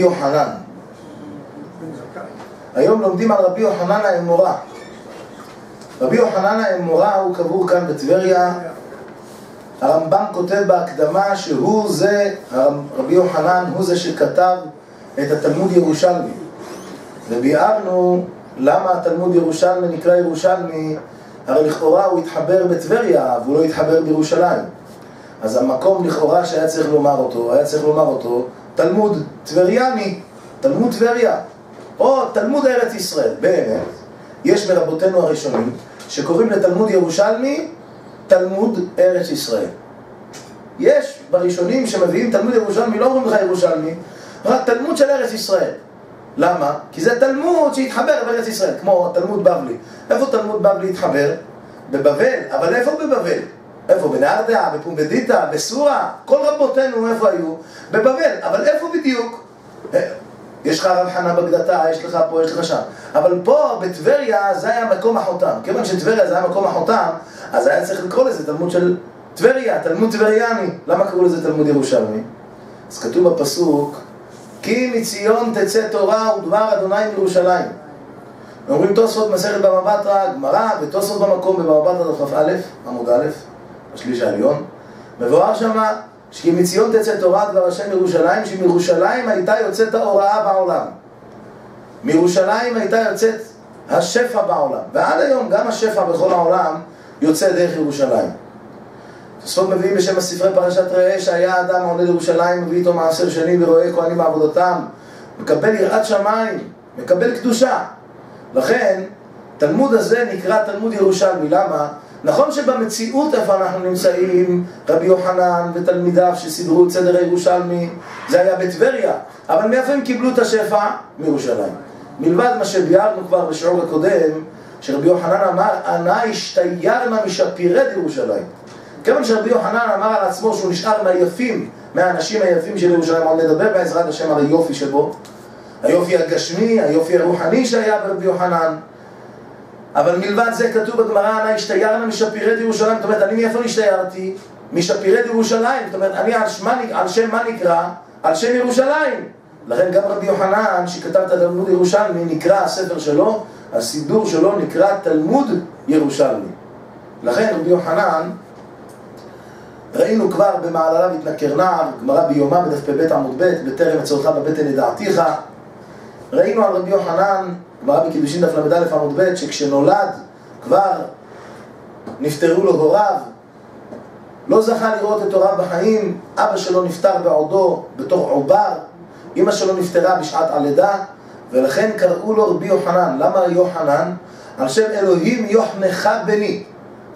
רבי יוחנן. היום לומדים על רבי יוחנן האמורה. רבי יוחנן האמורה הוא קבור כאן בטבריה. הרמב"ם כותב בהקדמה שהוא זה, רבי יוחנן הוא זה שכתב את התלמוד ירושלמי. וביארנו למה התלמוד ירושלמי נקרא ירושלמי, הרי לכאורה הוא התחבר בטבריה, והוא לא התחבר בירושלים. אז המקום לכאורה שהיה צריך לומר אותו, היה צריך לומר אותו תלמוד טבריאני, תלמוד טבריה, או תלמוד ארץ ישראל, באמת. יש מרבותינו הראשונים שקוראים לתלמוד ירושלמי תלמוד ארץ ישראל. יש בראשונים שמביאים תלמוד ירושלמי, לא אומרים לך ירושלמי, רק תלמוד של ארץ ישראל. למה? כי זה תלמוד שהתחבר בארץ ישראל, כמו תלמוד בבלי. איפה תלמוד בבלי התחבר? בבבל, אבל איפה בבבל? איפה? בנהרדעה, בפומבדיטה, בסורה, כל רבותינו איפה היו? בבבל, אבל איפה בדיוק? יש לך רב חנה בגדתה, יש לך פה, יש לך שם. אבל פה, בטבריה, זה היה מקום החותם. כיוון שטבריה זה היה מקום החותם, אז היה צריך לקרוא לזה תלמוד של טבריה, תלמוד טבריאני. למה קראו לזה תלמוד ירושלמי? אז כתוב בפסוק, כי מציון תצא תורה ודבר אדוני מירושלים. אומרים תוספות מסכת בבא גמרא, ותוספות במקום בתרא דף כ"א, עמוד א', השליש העליון. מבואר שמה שכי מציון תצא תורה דבר השם מירושלים, שמירושלים הייתה יוצאת ההוראה בעולם. מירושלים הייתה יוצאת השפע בעולם. ועד היום גם השפע בכל העולם יוצא דרך ירושלים. תוספות מביאים בשם הספרי פרשת ראה שהיה אדם העולה לירושלים, מביא איתו מעשר שני ורואה כהנים בעבודתם, מקבל יראת שמיים, מקבל קדושה. לכן, תלמוד הזה נקרא תלמוד ירושלמי. למה? נכון שבמציאות איפה אנחנו נמצאים, רבי יוחנן ותלמידיו שסידרו את סדר הירושלמי, זה היה בטבריה, אבל מאיפה הם קיבלו את השפע? מירושלים. מלבד מה שביארנו כבר בשיעור הקודם, שרבי יוחנן אמר, אנא השתיירנה משפירד ירושלים. כיוון שרבי יוחנן אמר על עצמו שהוא נשאר מהיפים, מהאנשים היפים של ירושלים, עוד נדבר בעזרת השם על היופי שבו, היופי הגשמי, היופי הרוחני שהיה ברבי יוחנן. אבל מלבד זה כתוב בגמרא, אנא השתיירנה משפירד ירושלים, זאת אומרת, אני מאיפה נשתיירתי? משפירד ירושלים, זאת אומרת, אני על, שמה, על שם מה נקרא? על שם ירושלים. לכן גם רבי יוחנן, שכתב את התלמוד ירושלמי, נקרא הספר שלו, הסידור שלו נקרא תלמוד ירושלמי. לכן רבי יוחנן, ראינו כבר במעלליו התנכר נער, גמרא ביומא בדף פ"ב עמוד ב', בטרם אצלך בבטן ידעתיך. ראינו על רבי יוחנן, גמרא בקידושין דף ל"א עמוד ב', שכשנולד כבר נפטרו לו הוריו, לא זכה לראות את הוריו בחיים, אבא שלו נפטר בעודו בתוך עובר, אמא שלו נפטרה בשעת הלידה, ולכן קראו לו רבי יוחנן. למה יוחנן? על שם אלוהים יוחנך בני.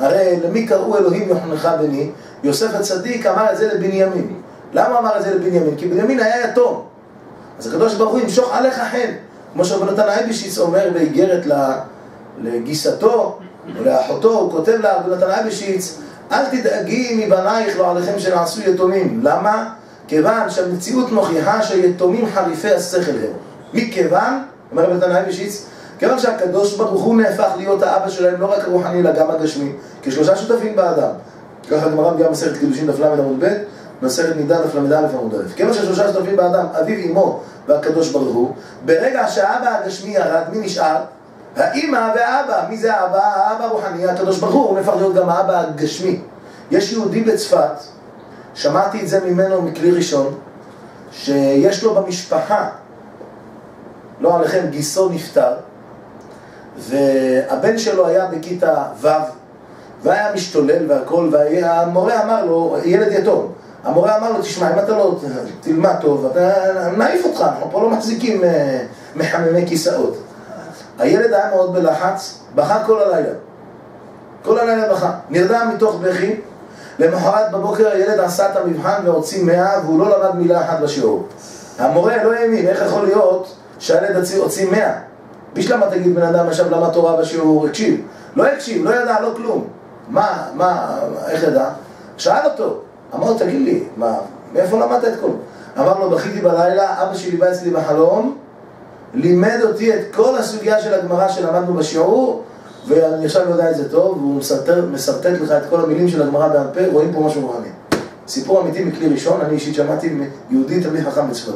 הרי למי קראו אלוהים יוחנך בני? יוסף הצדיק אמר את זה לבנימין. למה אמר את זה לבנימין? כי בנימין היה יתום. אז הקדוש ברוך הוא ימשוך עליך חן. כמו שרבנתן אייבשיץ אומר באיגרת לגיסתו או לאחותו, הוא כותב לה, רבנתן אייבשיץ, אל תדאגי מבנייך לא עליכם שנעשו יתומים. למה? כיוון שהמציאות מוכיחה שהיתומים חריפי השכל הם. מכיוון, אומר רבנתן אייבשיץ, כיוון שהקדוש ברוך הוא נהפך להיות האבא שלהם לא רק הרוחני אלא גם הגשמי, כשלושה שותפים באדם. ככה הגמרא מגיעה מסכת קידושין דף ל' עמוד ב', מסכת נידה דף ל"א עמוד א'. כיוון ששלושה שותפים באדם, אביו, אמו והקדוש ברוך הוא, ברגע שהאבא הגשמי ירד, מי נשאר? האמא והאבא. מי זה האבא? האבא הרוחני, הקדוש ברוך הוא, הוא נהפך להיות גם האבא הגשמי. יש יהודי בצפת, שמעתי את זה ממנו מכלי ראשון, שיש לו במשפחה, לא עליכם, גיסו נפטר, והבן שלו היה בכיתה ו' והיה משתולל והכל, והמורה אמר לו, ילד יתום, המורה אמר לו, תשמע, אם אתה לא תלמד טוב, אתה נעיף אותך, אנחנו פה לא מחזיקים מחממי כיסאות. הילד היה מאוד בלחץ, בכה כל הלילה. כל הלילה בכה. נרדם מתוך בכי, למחרת בבוקר הילד עשה את המבחן והוציא מאה והוא לא למד מילה אחת בשיעור. המורה לא האמין, איך יכול להיות שהילד הוציא מאה? בשלמה תגיד בן אדם עכשיו למד תורה בשיעור, הקשיב. לא הקשיב, לא ידע, לא כלום. מה, מה, איך ידע? שאל אותו, אמר לו, תגיד לי, מה, מאיפה למדת את כל? אמר לו, בכיתי בלילה, אבא שלי בא אצלי בחלום, לימד אותי את כל הסוגיה של הגמרא שלמדנו בשיעור, ואני עכשיו יודע את זה טוב, והוא מסרטט לך את כל המילים של הגמרא בעל פה, רואים פה משהו רוחני. סיפור אמיתי מכלי ראשון, אני אישית שמעתי מיהודי תלמיד חכם בצפת.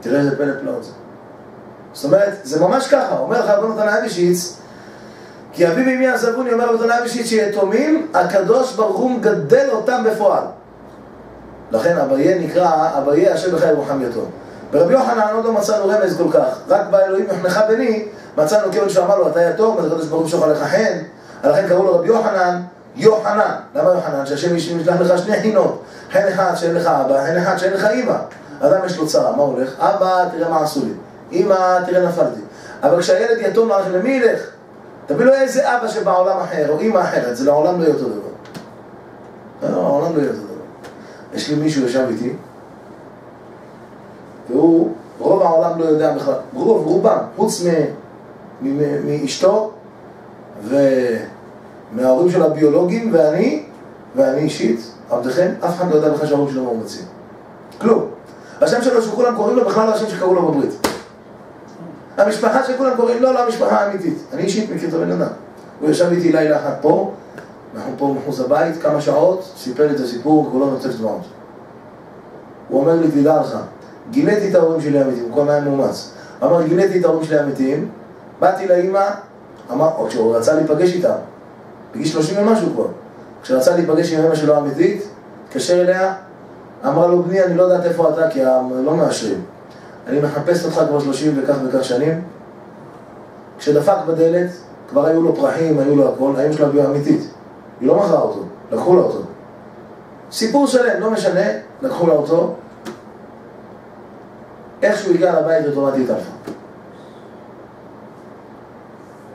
תראה איזה פלא פלאות זה. זאת אומרת, זה ממש ככה, אומר לך רבנו תנאי אבישיץ, כי אבי ואמי עזבוני, אומר רבנו תנאי אבישיץ, שיתומים, הקדוש ברוך הוא מגדל אותם בפועל. לכן אביה נקרא, אביה אשר בחיי רוחם יתום. ברבי יוחנן עוד לא מצאנו רמז כל כך, רק באלוהים יחנך בני, מצאנו כיוון שאמר לו, אתה יתום, אז הקדוש ברוך הוא שוכר לך חן, לכן קראו לו רבי יוחנן, יוחנן. למה יוחנן? שהשם ישלח לך שני חינות, חן אחד שאין לך אבא, חן אחד שאין לך אימא. אדם יש לו צרה, מה הולך? אבא, תראה מה עשו לי. אמא, תראה נפלתי. אבל כשהילד יתום, למי ילך? תביא לו איזה אבא שבעולם אחר, או אמא אחרת, זה לעולם לא יהיה אותו דבר. לא, העולם לא יהיה אותו דבר. יש לי מישהו ישב איתי, והוא, רוב העולם לא יודע בכלל, רוב, רובם, חוץ מאשתו ומההורים של הביולוגים ואני, ואני אישית, עבדכם, אף אחד לא יודע בכלל שההורים שלו מאומצים. כלום. השם שלו שכולם קוראים לו בכלל לא השם שקראו לו בברית. המשפחה שכולם קוראים לו, לא המשפחה האמיתית. אני אישית מכיר את הבן אדם. הוא ישב איתי לילה אחת פה, אנחנו פה מחוץ לבית, כמה שעות, סיפר לי את הסיפור, כולו נוצץ דמעות. הוא אומר לי, תדע לך, גיליתי את ההורים שלי האמיתיים, הוא כל היה מאומץ. הוא אמר, גיליתי את ההורים שלי האמיתיים, באתי לאימא, אמר, או כשהוא רצה להיפגש איתה, בגיל שלושים ומשהו כבר, כשרצה להיפגש עם אמא שלו האמיתית, התקשר אליה, אמרה לו, בני, אני לא יודעת איפה אתה, כי הם לא מאשרים. אני מחפש אותך כבר שלושים וכך וכך שנים. כשדפק בדלת, כבר היו לו פרחים, היו לו הכל, האמא שלו הביאה אמיתית. היא לא מכרה אותו, לקחו לה אותו. סיפור שלם, לא משנה, לקחו לה אותו. איך שהוא הגיע לבית אוטומטית אלפא.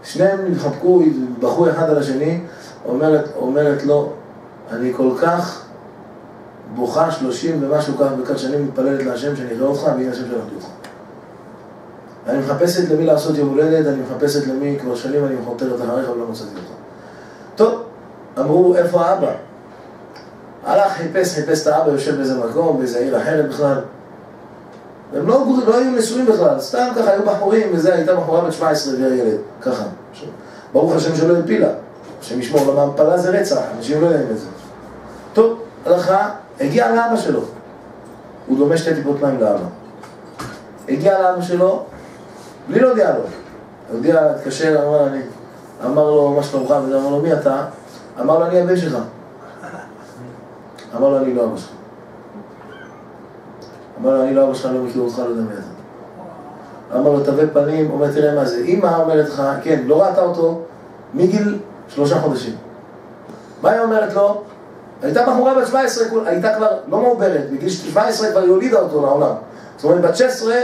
שניהם נתחבקו, בכו אחד על השני, אומרת, אומרת לו, אני כל כך בוכה שלושים ומשהו כך וכך שנים מתפללת להשם שאני אראה אותך, והנה השם שלח לי אותך. אני מחפשת למי לעשות יום הולדת, אני מחפשת למי, כבר שנים אני מחזרת אחריך ולא מצאתי אותך. טוב, אמרו, איפה האבא? הלך, חיפש, חיפש את האבא, יושב באיזה מקום, באיזה עיר אחרת בכלל. הם לא, לא היו נשואים בכלל, סתם ככה, היו בחורים, וזה, הייתה בחורה בת 17 והיא ילד, ככה. ברוך השם שלא הפילה, השם ישמור, למה הפלה זה רצח, אנשים לא יודעים את זה. טוב, הלכה, הגיע לאבא שלו, הוא דומה שתי טיפות מים לאבא. הגיע לאבא שלו, בלי להודיע לו. הודיע, התקשר, אמר, אני, אמר לו, מה שלומך, ואמר לו, מי אתה? אמר לו, אני הבן שלך. אמר לו, אני לא אבא שלך. אמר לו, אני לא אבא שלך, לא מכיר אותך, לא יודע מי אתה. אמר לו, תווי פנים, אומר, תראה מה זה. אמא אומרת לך, כן, לא ראתה אותו מגיל שלושה חודשים. מה היא אומרת לו? הייתה בחורה בת 17, הייתה כבר לא מעוברת, בגיל 17 כבר היא הולידה אותו לעולם. זאת אומרת, בת 16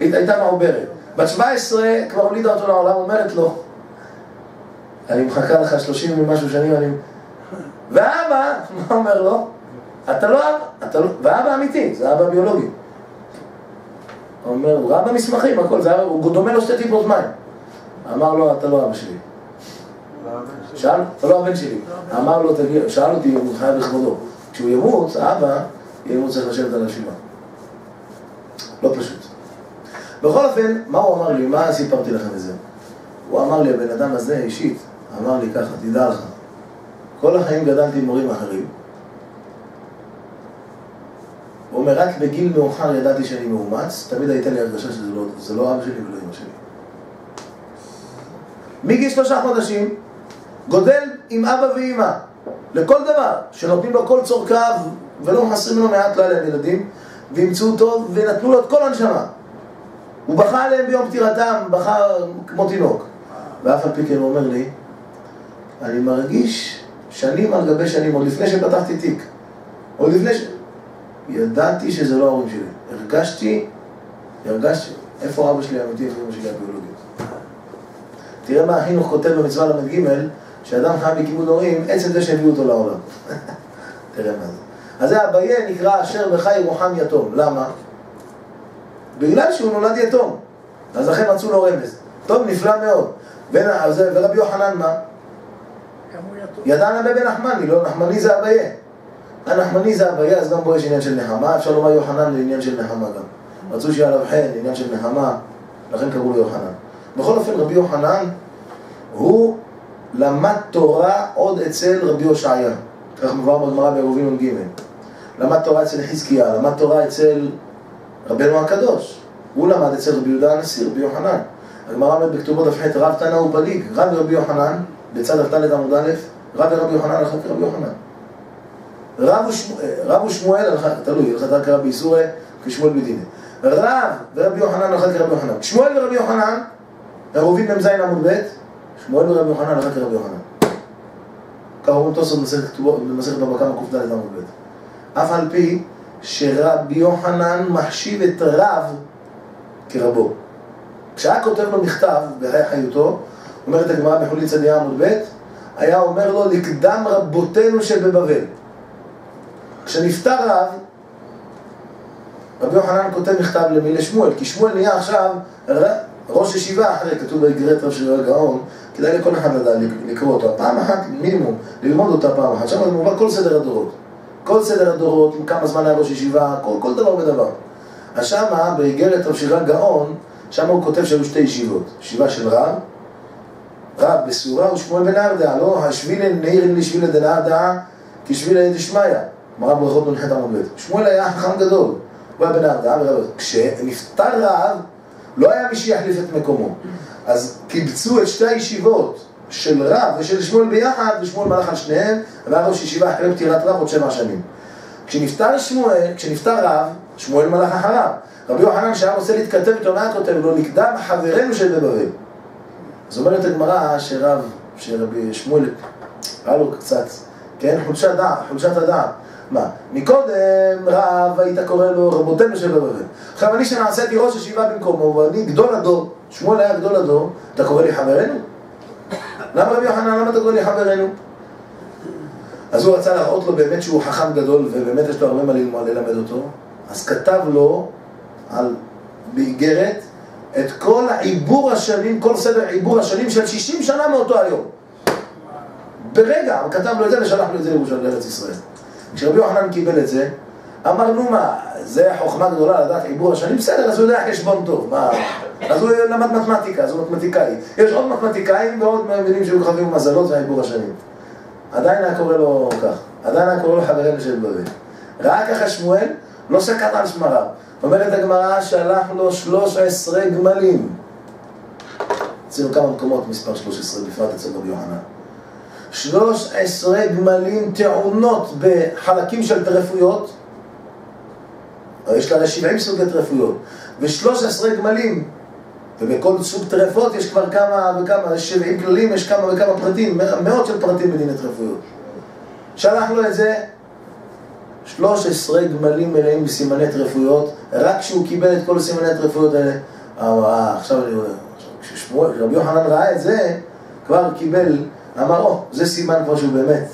הייתה מעוברת. בת 17 כבר הולידה אותו לעולם, אומרת לו, אני מחכה לך 30 ומשהו שנים, אני... ואבא, מה אומר לו? אתה לא אבא, אתה לא... ואבא אמיתי, זה אבא ביולוגי. הוא אומר, הוא ראה במסמכים, הכל, זה אבא, הוא דומה לו שתי טיפות מים. אמר לו, אתה לא אבא שלי. שאל, אתה לא הבן שלי. אמר לו, שאל אותי אם הוא חייב לכבודו. כשהוא ימות, האבא, ימות צריך לשבת על השבעה. לא פשוט. בכל אופן, מה הוא אמר לי? מה סיפרתי לכם את זה? הוא אמר לי, הבן אדם הזה אישית, אמר לי ככה, תדע לך, כל החיים גדלתי עם מורים אחרים. הוא אומר, רק בגיל מאוחר ידעתי שאני מאומץ, תמיד הייתה לי הרגשה שזה לא, לא אבא שלי ולא אמא שלי. מגיל שלושה חודשים, גודל עם אבא ואימא, לכל דבר, שנותנים לו כל צורכיו ולא מחסרים לו מעט לא עליהם ילדים, וימצאו אותו ונתנו לו את כל הנשמה. הוא בכה עליהם ביום פטירתם, בכה כמו תינוק. ואף על פי כן הוא אומר לי, אני מרגיש שנים על גבי שנים, עוד לפני שפתחתי תיק, עוד לפני ש... ידעתי שזה לא ההורים שלי. הרגשתי, הרגשתי, איפה אבא שלי האמיתי, איפה אמא שלי הביולוגית. תראה מה החינוך כותב במצווה ל"ג, שאדם חייב בכיבוד הורים, עצם זה שהביאו אותו לעולם. תראה מה זה. אז זה אביה נקרא אשר בחי רוחם יתום. למה? בגלל שהוא נולד יתום. אז לכן מצאו לו רמז. טוב, נפלא מאוד. ורבי יוחנן מה? ידע נבא בן נחמני, לא? נחמני זה אביה. הנחמני זה אביה, אז גם פה יש עניין של נחמה. אפשר לומר יוחנן לעניין של נחמה גם. רצו שיהיה עליו חן, עניין של נחמה, לכן קראו לו יוחנן. בכל אופן, רבי יוחנן, הוא למד תורה עוד אצל רבי הושעיה. כך מבואר בגמרא בעירובין י"ג. למד תורה אצל חזקיה, למד תורה אצל רבנו הקדוש. הוא למד אצל רבי יהודה הנשיא, רבי יוחנן. הגמרא אומרת בכתובות דף רב תנא ופליג, רב רבי יוחנן, בצד ד' עמוד א', רב רבי יוחנן הלכה כרבי יוחנן. רב ושמואל הלכה, תלוי, הלכה רק רבי איסורי כשמואל בדיני. רב ורבי יוחנן הלכה כרבי יוחנן. שמואל ורבי יוחנן, עירובין מ"ז עמוד ב', שמואל ורבי יוחנן הלכה כרבי יוחנן. ככה אומרים תוספות במסכת בבא קמא קד עמוד ב'. אף על פי שרבי יוחנן מחשיב את רב כרבו. כשהיה כותב לו מכתב בחיי חיותו, אומרת הגמרא בחולין צדיה עמוד ב', היה אומר לו לקדם רבותינו שבבבל. כשנפטר רב, רבי יוחנן כותב מכתב למי? לשמואל, כי שמואל נהיה עכשיו ראש ישיבה, אחרי כתוב באגרת רב של הגאון, כדאי לכל אחד לדעת לקרוא אותו. פעם אחת, מינימום, ללמוד אותה פעם אחת. שם מובא כל סדר הדורות. כל סדר הדורות, כמה זמן היה ראש ישיבה, כל, כל דבר ודבר. אז שמה, באיגרת רב שירה גאון, שם הוא כותב שהיו שתי ישיבות. ישיבה של רב, רב בסורה ושמואל בן ארדעה, לא? השבילה נעיר לשבילה דנארדעה כשבילה דשמיא. גמרא ברכות נ"ח עמוד ב'. שמואל היה חכם גדול, הוא היה בן ארדעה ורב. כשנפטר רב, לא היה מי שיחליף את מקומו. אז קיבצו את שתי הישיבות של רב ושל שמואל ביחד, ושמואל מלך על שניהם, והיה ראש ישיבה אחרי פטירת רב עוד שבע שנים. כשנפטר שמואל, כשנפטר רב, שמואל מלך אחריו. רבי יוחנן שהיה רוצה להתכתב איתו, מה כותב לו? נקדם חברנו של בבבל. אז אומרת הגמרא שרב, שרבי שמואל, היה לו קצת, כן, חולשת דעת, חולשת הדעת. מה? מקודם רב היית קורא לו רבותינו של בבבל. עכשיו אני שנעשיתי ראש ישיבה במקומו, ואני גדול הדור, שמואל היה גדול הדור, אתה קורא לי חברנו? למה רבי יוחנן, למה אתה קורא לי חברנו? אז הוא רצה להראות לו באמת שהוא חכם גדול, ובאמת יש לו הרבה מה ללמוד, ללמד אותו, אז כתב לו על, באיגרת את כל העיבור השנים, כל סדר עיבור השנים של 60 שנה מאותו היום. ברגע, הוא כתב לו את זה ושלח לו את זה לירושלים, לארץ ישראל. כשרבי יוחנן קיבל את זה, אמר, נו מה, זה חוכמה גדולה לדעת עיבור השנים? בסדר, אז הוא יודע חשבון טוב, מה... אז הוא למד מתמטיקה, אז הוא מתמטיקאי. יש עוד מתמטיקאים ועוד מבינים שהיו חווים מזלות ועיבור השנים. עדיין היה קורא לו כך, עדיין היה קורא לו חברנו של בבל. ראה ככה שמואל, לא שקט על שמריו. אומרת הגמרא, שלח לו 13 גמלים. אצלנו כמה מקומות מספר 13, בפרט אצל רבי יוחנן. 13 גמלים טעונות בחלקים של טרפויות, יש לה 70 סוגי טרפויות, ו-13 גמלים, ובכל סוג טרפות יש כבר כמה וכמה, יש 70 כללים, יש כמה וכמה פרטים, מאות של פרטים בדיני טרפויות. שלח לו את זה. 13 גמלים מלאים בסימני טרפויות, רק כשהוא קיבל את כל סימני הטרפויות האלה, אמר, אה, עכשיו אני רואה, כשרבי יוחנן ראה את זה, כבר קיבל, אמר, או, זה סימן כבר שהוא באמת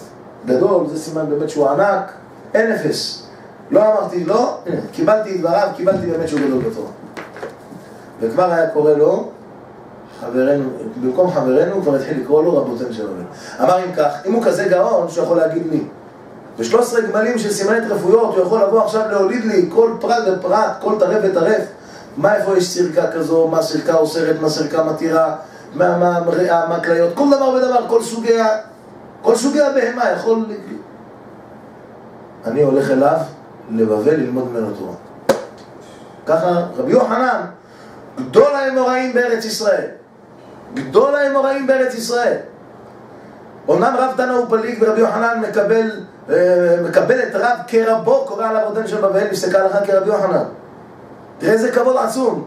גדול, זה סימן באמת שהוא ענק, אין אפס. לא אמרתי לא, קיבלתי את דבריו, קיבלתי באמת שהוא גדול בתורה. וכבר היה קורא לו, חברנו, במקום חברנו, כבר התחיל לקרוא לו רבותינו של רבי. אמר אם כך, אם הוא כזה גאון, שהוא יכול להגיד לי, ב-13 גמלים של סימני טרפויות, הוא יכול לבוא עכשיו להוליד לי כל פרט ופרט, כל טרף וטרף, מה איפה יש סירקה כזו, מה סירקה אוסרת, מה סירקה מתירה, מה, מה ריאה, מה כליות, כל דבר ודבר, כל סוגי, כל סוגי הבהמה יכול... אני הולך אליו לבבל ללמוד ממנו תורה. ככה רבי יוחנן, גדול האמוראים בארץ ישראל. גדול האמוראים בארץ ישראל. אומנם רב תנא הוא פליג ורבי יוחנן מקבל, אה, מקבל את רב כרבו, קורא עליו עודן של בבל, מסתכל לך כרבי יוחנן. תראה איזה כבוד עצום.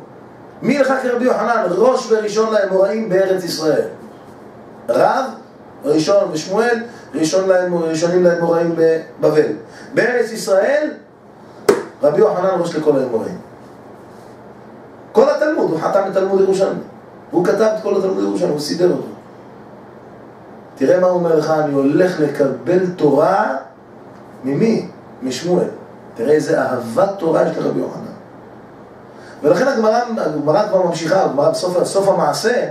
מי לך כרבי יוחנן? ראש וראשון לאמוראים בארץ ישראל. רב, ראשון ושמואל, ראשון להם, ראשונים לאמוראים בבבל. בארץ ישראל, רבי יוחנן ראש לכל האמוראים. כל התלמוד, הוא חתם את תלמוד ירושלמי. והוא כתב את כל התלמוד ירושלמי, הוא סידר אותו. תראה מה הוא אומר לך, אני הולך לקבל תורה ממי? משמואל. תראה איזה אהבת תורה יש לרבי יוחנן. ולכן הגמרא, כבר ממשיכה, הגמרא בסוף סוף המעשה,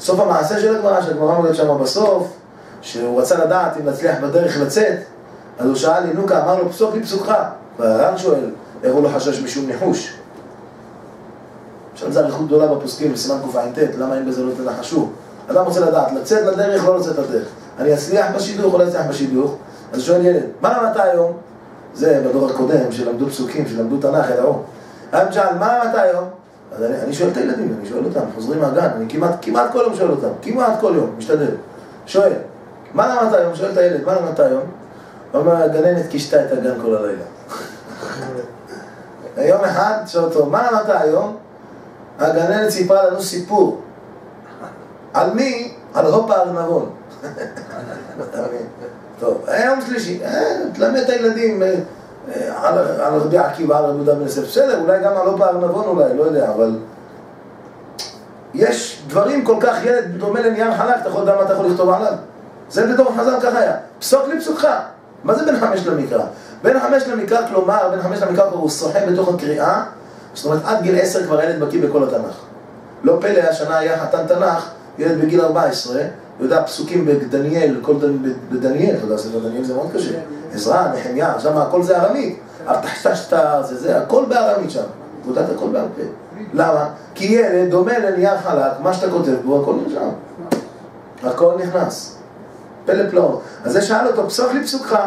סוף המעשה של הגמרא, שהגמרא אומרת שם בסוף, שהוא רצה לדעת אם נצליח בדרך לצאת, אז הוא שאל ינוקה, אמר לו פסוק לי פסוקך. והר"ן שואל, איך הוא לא חשש משום ניחוש? עכשיו זה אריכות גדולה בפוסקים, בסימן קע"ט, למה אין בזה לא תנחשו? אדם רוצה לדעת, לצאת לדרך, לא לצאת לדרך. אני אצליח בשידוך או לא אצליח בשידוך? אז שואל ילד, מה למדת היום? זה בדור הקודם, שלמדו פסוקים, שלמדו תנ"ך, ידעו. היום שאל, מה למדת היום? אז אני, אני שואל את הילדים, אני שואל אותם, חוזרים מהגן, אני כמעט, כמעט כל יום שואל אותם, כמעט כל יום, משתדל. שואל, מה למדת היום? שואל את הילד, מה למדת היום? אומר, הגננת קישתה את הגן כל הלילה. יום אחד, שואל אותו, מה למדת היום? הגננת סיפרה לנו סיפור. על מי? על הופה ארנבון. טוב, יום שלישי, אה, תלמד את הילדים אה, על רבי עקיבא, על רבי יהודה בן יוסף, בסדר, אולי גם על הופה ארנבון אולי, לא יודע, אבל יש דברים כל כך, ילד דומה לנייר חלק, אתה יכול לדעת מה אתה יכול לכתוב עליו. זה בדור חז"ל ככה היה, פסוק לפסוקך. מה זה בין חמש למקרא? בין חמש למקרא, כלומר, בין חמש למקרא כבר הוא שוחה בתוך הקריאה, זאת אומרת, עד גיל עשר כבר ילד בקיא בכל התנ"ך. לא פלא, השנה היה חתן תנ"ך, ילד בגיל 14, יודע פסוקים בדניאל, כל בדניאל, אתה יודע, ספר דניאל זה מאוד קשה. עזרא, נחמיה, שם הכל זה ארמית. ארתחששת, זה זה, הכל בארמית שם. אתה יודע, הכל בעל פה. למה? כי ילד דומה לנייר חלק, מה שאתה כותב בו, הכל נרשם. הכל נכנס. פלא פלאות. אז זה שאל אותו, פסוק לי פסוקך.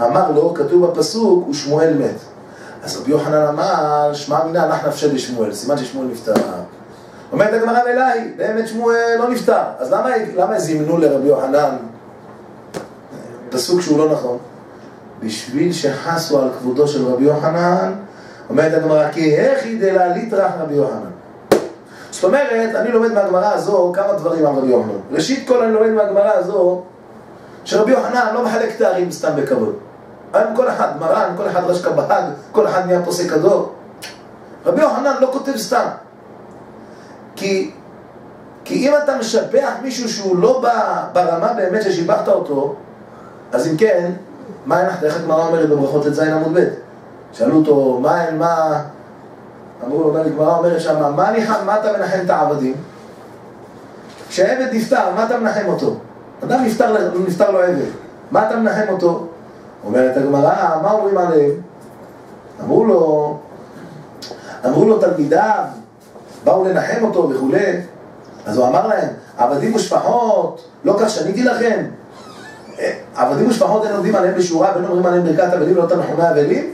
אמר לו, כתוב בפסוק, ושמואל מת. אז רבי יוחנן אמר, שמע מינא לך נפשי לשמואל, סימן ששמואל נפטר. אומרת הגמרא לאלי, באמת שמואל לא נפטר. אז למה, למה זימנו לרבי יוחנן פסוק שהוא לא נכון? בשביל שחסו על כבודו של רבי יוחנן, אומרת הגמרא, כי הכי דלה ליטרח רבי יוחנן. זאת אומרת, אני לומד מהגמרא הזו כמה דברים על רבי יוחנן. ראשית כל אני לומד מהגמרא הזו שרבי יוחנן לא מחלק תארים סתם בכבוד. היום כל אחד מרן, כל אחד רשקה בהג, כל אחד נהיה פוסק הדור. רבי יוחנן לא כותב סתם. כי, כי אם אתה משבח מישהו שהוא לא ברמה באמת ששיבחת אותו, אז אם כן, מה הנחת? איך הגמרא אומרת בברכות ט"ז עמוד ב'? שאלו אותו, מה מה... אמרו לו, הגמרא אומרת שם, מה, מה אתה מנחם את העבדים? כשהעבד נפטר, מה אתה מנחם אותו? אדם נפטר, נפטר לו עבד, מה אתה מנחם אותו? אומרת הגמרא, מה אומרים עליהם? אמרו לו, אמרו לו תלמידיו, באו לנחם אותו וכולי, אז הוא אמר להם, עבדים ושפחות, לא כך שניתי לכם. אה, עבדים ושפחות אין עומדים עליהם בשורה ואין אומרים עליהם ברכת אבלים ולא תנחומי אבלים?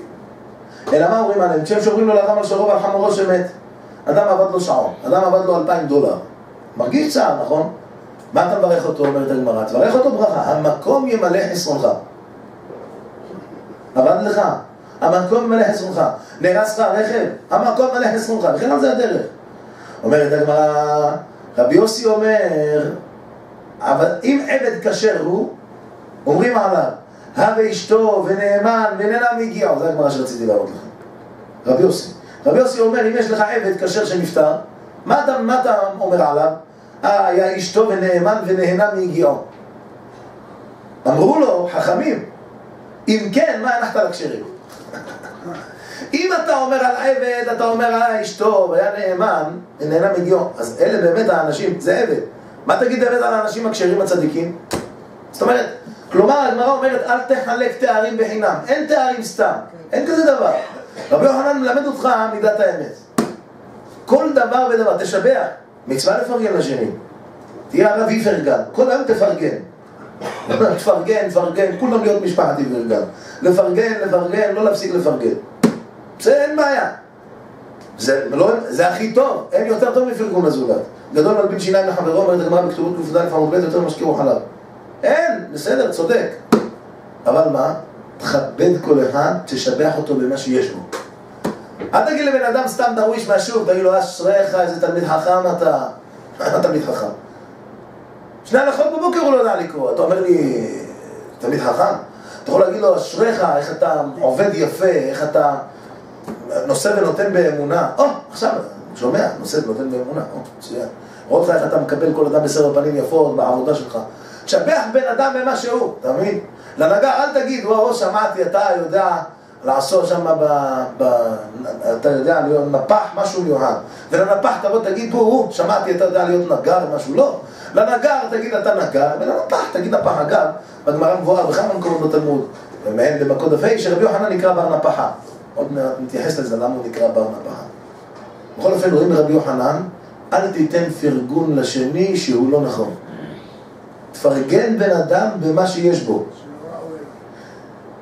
אלא מה אומרים עליהם? כשהם שומרים לו לאדם על שורו ועל חמורו שמת. אדם עבד לו שעון, אדם עבד לו אלפיים דולר. מרגיש צער, נכון? מה אתה מברך אותו, אומרת הגמרא? תברך אותו ברכה, המקום ימלא חסרונך. עבד לך, המקום מלא חסרונך. נהרס לך רכב, המקום מלא חסרונך. וכן על זה הדרך. אומרת הגמרא, רבי יוסי אומר, אבל אם עבד כשר הוא, אומרים עליו, הווה אשתו ונאמן ונאמן הגיעו, זה הגמרא שרציתי להראות לכם. רבי יוסי. רבי יוסי אומר, אם יש לך עבד כשר שנפטר, מה אתה, מה אתה אומר עליו? אה, היה אשתו ונאמן ונהנה מהגיעו. אמרו לו, חכמים, אם כן, מה הנחת לכשרים? אם אתה אומר על עבד, אתה אומר על אשתו, והיה נאמן, נהנה מגיון, אז אלה באמת האנשים, זה עבד. מה תגיד באמת על האנשים הכשרים הצדיקים? זאת אומרת, כלומר, הגמרא אומרת, אל תחלק תארים בחינם. אין תארים סתם, אין כזה דבר. רבי יוחנן מלמד אותך מידת האמת. כל דבר ודבר, תשבח. מצווה לפרגן לשני. תהיה הרב איפרגן, כל היום תפרגן. תפרגן, תפרגן, כולם להיות משפחת איפרגן. לפרגן, לפרגן, לא להפסיק לפרגן. זה אין בעיה. זה, לא, זה הכי טוב, אין יותר טוב מפרגון לזולת. גדול מלבין שיניים לחברו, אומרת הגמרא בכתובות ק"ד עמוד ב' יותר משקיעו חלב. אין, בסדר, צודק. אבל מה? תכבד כל אחד, תשבח אותו במה שיש בו. אל תגיד לבן אדם סתם דרוויש מהשוק, תגיד לו אשריך, איזה תלמיד חכם אתה. אתה תלמיד חכם. שני הלכות בבוקר הוא לא יודע לקרוא. אתה אומר לי, תלמיד חכם? אתה יכול להגיד לו, אשריך, איך אתה עובד יפה, איך אתה נושא ונותן באמונה. או, עכשיו, שומע, נושא ונותן באמונה. או, מצוין. רואה אותך איך אתה מקבל כל אדם בסדר פנים יפות בעבודה שלך. תשבח בן אדם במה שהוא, אתה מבין? לנגר, אל תגיד, וואו, שמעתי, אתה יודע לעשות שם ב... ב אתה יודע, להיות נפח, משהו מיוחד. ולנפח תבוא תגיד, הוא, שמעתי, אתה יודע להיות נגר, משהו, לא. לנגר תגיד אתה נגר, ולנפח תגיד נפח. אגב, בגמרא מבואר בכמה מקומות בתלמוד, ומהם במקוד ה' שרבי יוחנן נקרא בר נפחה. עוד מעט נתייחס לזה, למה הוא נקרא בר נפחה. בכל אופן, רואים ברבי יוחנן, אל תיתן פרגון לשני שהוא לא נכון. תפרגן בן אדם במה שיש בו.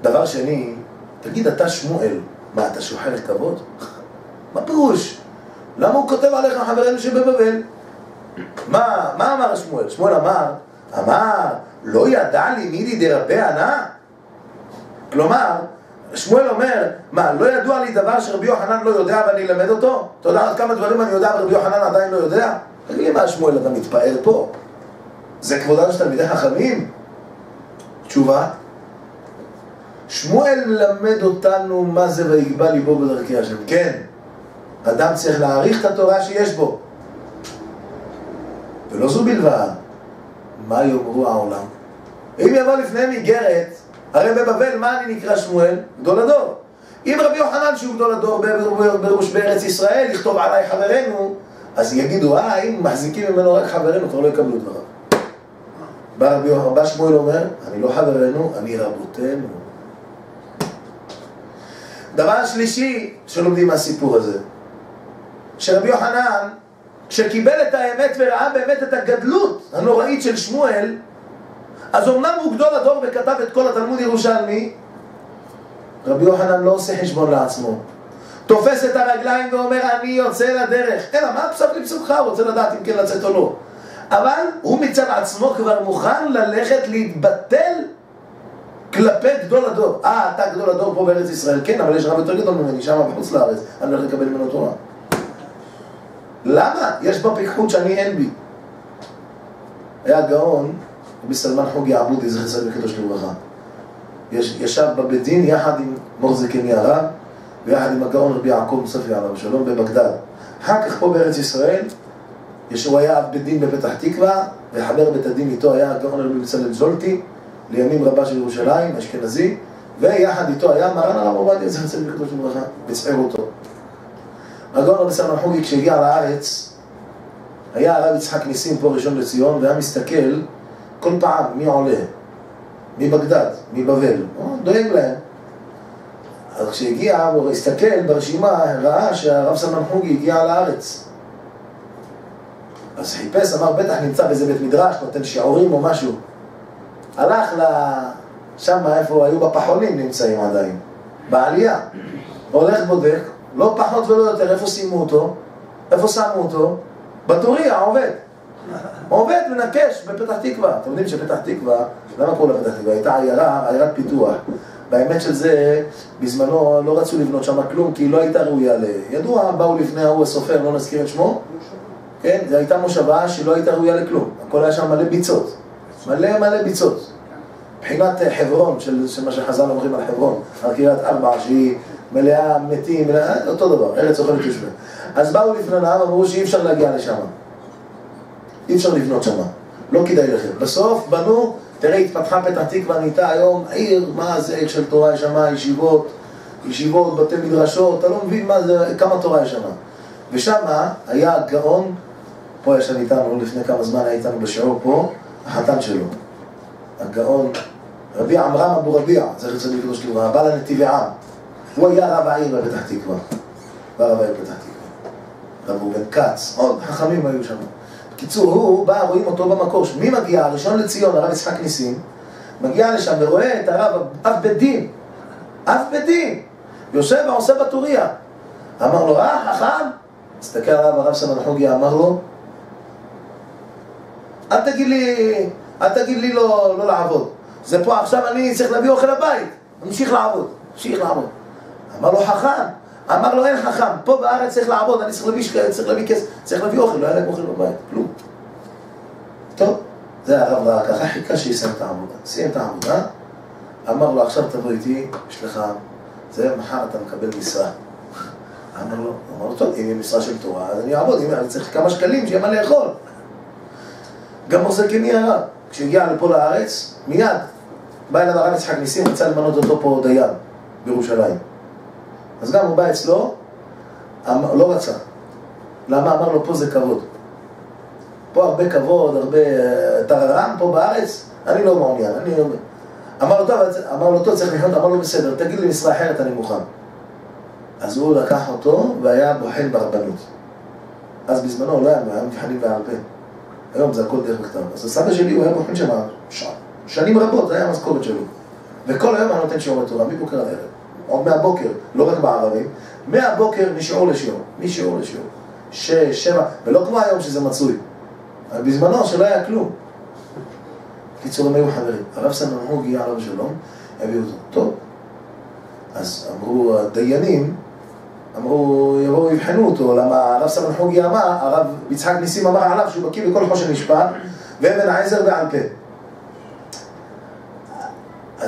דבר שני, תגיד, אתה שמואל, מה, אתה שוחר כבוד? מה פירוש? למה הוא כותב עליך חברנו שבבבל? מה, מה אמר שמואל? שמואל אמר, אמר, לא ידע לי מידי דרבה ענה? כלומר, שמואל אומר, מה, לא ידוע לי דבר שרבי יוחנן לא יודע ואני אלמד אותו? אתה יודע עד כמה דברים אני יודע ורבי יוחנן עדיין לא יודע? תגיד לי מה שמואל אתה מתפאר פה? זה כבודם של תלמידי חכמים? תשובה שמואל מלמד אותנו מה זה ויגבה ליבו בדרכי השם. כן, אדם צריך להעריך את התורה שיש בו. ולא זו בלבד, מה יאמרו העולם? אם יבוא לפניהם איגרת, הרי בבבל מה אני נקרא שמואל? גדול הדור. אם רבי יוחנן שהוא גדול הדור בראש בארץ ישראל, יכתוב עליי חברנו, אז יגידו, אה, אם מחזיקים ממנו רק חברנו, כבר לא יקבלו דבריו. בא רבי בא שמואל אומר, אני לא חברנו, אני רבותינו. דבר שלישי שלומדים מהסיפור הזה, שרבי יוחנן, כשקיבל את האמת וראה באמת את הגדלות הנוראית של שמואל, אז אמנם הוא גדול הדור וכתב את כל התלמוד ירושלמי, רבי יוחנן לא עושה חשבון לעצמו. תופס את הרגליים ואומר, אני יוצא לדרך. אלא, מה פסק לפסוקך? הוא רוצה לדעת אם כן לצאת או לא. אבל הוא מצד עצמו כבר מוכן ללכת להתבטל כלפי גדול הדור. אה, אתה גדול הדור פה בארץ ישראל, כן, אבל יש רב יותר גדול ממני, שם בחוץ לארץ, אני הולך לקבל ממנו תורה. למה? יש בה פיקחות שאני אין בי. היה גאון, רבי סלמן חוגי עבודי, זכר צדיק וקדוש לברכה. ישב בבית דין יחד עם מורזקני הרב, ויחד עם הגאון רבי יעקב סופי עליו שלום בבגדד. אחר כך פה בארץ ישראל, יש, הוא היה אב בית דין בפתח תקווה, וחבר בית הדין איתו היה הגאון רבי בצלאל זולטי, לימים רבה של ירושלים, אשכנזי, ויחד איתו היה מרן הרב עובדיה זכר צדיק וקדוש לברכה, בצער אותו. הגאון רבי סלמן חוגי כשהגיע לארץ, היה הרב יצחק ניסים פה ראשון לציון, והיה מסתכל כל פעם מי עולה, מבגדד, מבבל, דואג להם. אז כשהגיע, הוא הסתכל ברשימה, ראה שהרב סלמן חוגי הגיע לארץ. אז חיפש, אמר, בטח נמצא באיזה בית מדרש, נותן שיעורים או משהו. הלך ל... שם איפה היו בפחונים נמצאים עדיין, בעלייה. הולך בודק, לא פחות ולא יותר, איפה שימו אותו? איפה שמו אותו? בטוריה, עובד. עובד, מנקש בפתח תקווה. אתם יודעים שפתח תקווה, למה קוראים לה פתח תקווה? הייתה עיירה, עיירת פיתוח. באמת של זה, בזמנו לא רצו לבנות שם כלום, כי היא לא הייתה ראויה ל... ידוע, באו לפני ההוא הסופר, לא נזכיר את שמו, כן? זו הייתה מושבה שלא הייתה ראויה לכלום. הכל היה שם מלא ביצות. מלא מלא ביצות. מבחינת חברון, של, של מה שחז"ל אומרים על חברון, על קריית ארבע, שהיא מלאה מתים, מלאה, אותו דבר, ארץ אוכלת יושבי. אז באו לפניו, אמרו שאי אפשר להגיע לשם. אי אפשר לבנות שם. לא כדאי לכם. בסוף בנו, תראה, התפתחה פתח תקווה, נהייתה היום עיר, מה זה עיר של תורה יש שם, ישיבות, ישיבות, בתי מדרשות, אתה לא מבין מה זה, כמה תורה יש שם. ושם היה גאון, פה ישב איתנו, לפני כמה זמן היה איתנו בשיעור פה, החתן שלו, הגאון, רבי עמרם אבו רביע, זכר צדיק קדוש לברכה, בעל הנתיבי עם. הוא היה רב העיר בפתח תקווה. בא רב העיר בפתח תקווה. רב ראובן כץ, עוד חכמים היו שם. בקיצור, הוא בא, רואים אותו במקור. מי מגיע? הראשון לציון, הרב יצחק ניסים, מגיע לשם ורואה את הרב, אב בית דין, אב בית דין, יושב ועושה בטוריה. אמר לו, אה, חכם? הסתכל עליו הרב סמן חוגיה, אמר לו, אל תגיד לי, אל תגיד לי לא, לא לעבוד. זה פה עכשיו אני צריך להביא אוכל לבית. אמשיך לעבוד, אמשיך לעבוד. אמר לו, חכם. אמר לו, אין חכם, פה בארץ צריך לעבוד, אני צריך להביא, צריך להביא כסף, צריך להביא אוכל, לא היה להם אוכל בבית, כלום. טוב, זה הרב ראה ככה, חיכה שיסיים את העבודה. סיים את העבודה, אמר לו, עכשיו תבוא איתי, יש לך, זה, מחר אתה מקבל משרה. אמר לו, אמר לו, טוב, אם יהיה משרה של תורה, אז אני אעבוד, אם אני צריך כמה שקלים, שיהיה מה לאכול. גם מוזקני הרב, כשהגיע לפה לארץ, מיד בא אליו הרב יצחק ניסים, רצה למנות אותו פה דיין בירושלים. אז גם הוא בא אצלו, לא רצה. למה? אמר לו, פה זה כבוד. פה הרבה כבוד, הרבה טררם, פה בארץ, אני לא מעוניין, אני לא... אמר לו, טוב, אמר לו, טוב, צריך לחיות, אמר לו, בסדר, תגיד לי משרה אחרת, אני מוכן. אז הוא לקח אותו והיה בוחן ברבנות. אז בזמנו לא היה, היה מבחנים פה. היום זה הכל דרך בכתב. אז הסבא שלי הוא היה בוחן שם שנים רבות, זה היה המשכורת שלו. וכל היום אני נותן שיעורי תורה, מבוקר עד ערב. עוד מהבוקר, לא רק בערבים, מהבוקר משיעור לשיעור, משיעור לשיעור. שש, שבע, ולא כמו היום שזה מצוי. בזמנו שלא היה כלום. קיצור, הם היו חברים. הרב סמנהוג הגיע הרב שלום, הביאו אותו. טוב. אז אמרו הדיינים, אמרו, יבואו יבחנו אותו, למה הרב סמנהוגי אמר, הרב יצחק ניסים אמר עליו שהוא בקיא בכל חושן משפט, ואבן העזר בעל פה.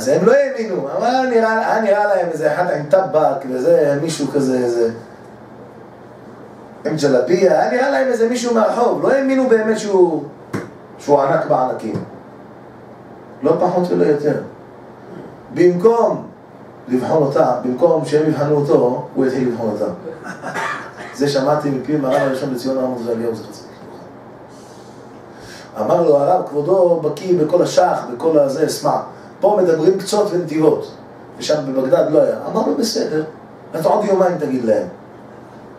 אז הם לא האמינו, אבל נראה, היה נראה להם איזה אחד עם טבק וזה, מישהו כזה, איזה... עם ג'לביה, היה נראה להם איזה מישהו מהרחוב, לא האמינו באמת שהוא, שהוא ענק בענקים. לא פחות ולא יותר. במקום לבחון אותה, במקום שהם יבחנו אותו, הוא התחיל לבחון אותה. זה שמעתי מפי מרן הראשון לציון הרב מרדכי אליהו זכר צדיק. אמר לו הרב, כבודו בקיא בכל השח, בכל הזה, שמע, פה מדברים קצות ונתיבות, ושם בבגדד לא היה. אמר לו, בסדר, אתה עוד יומיים תגיד להם.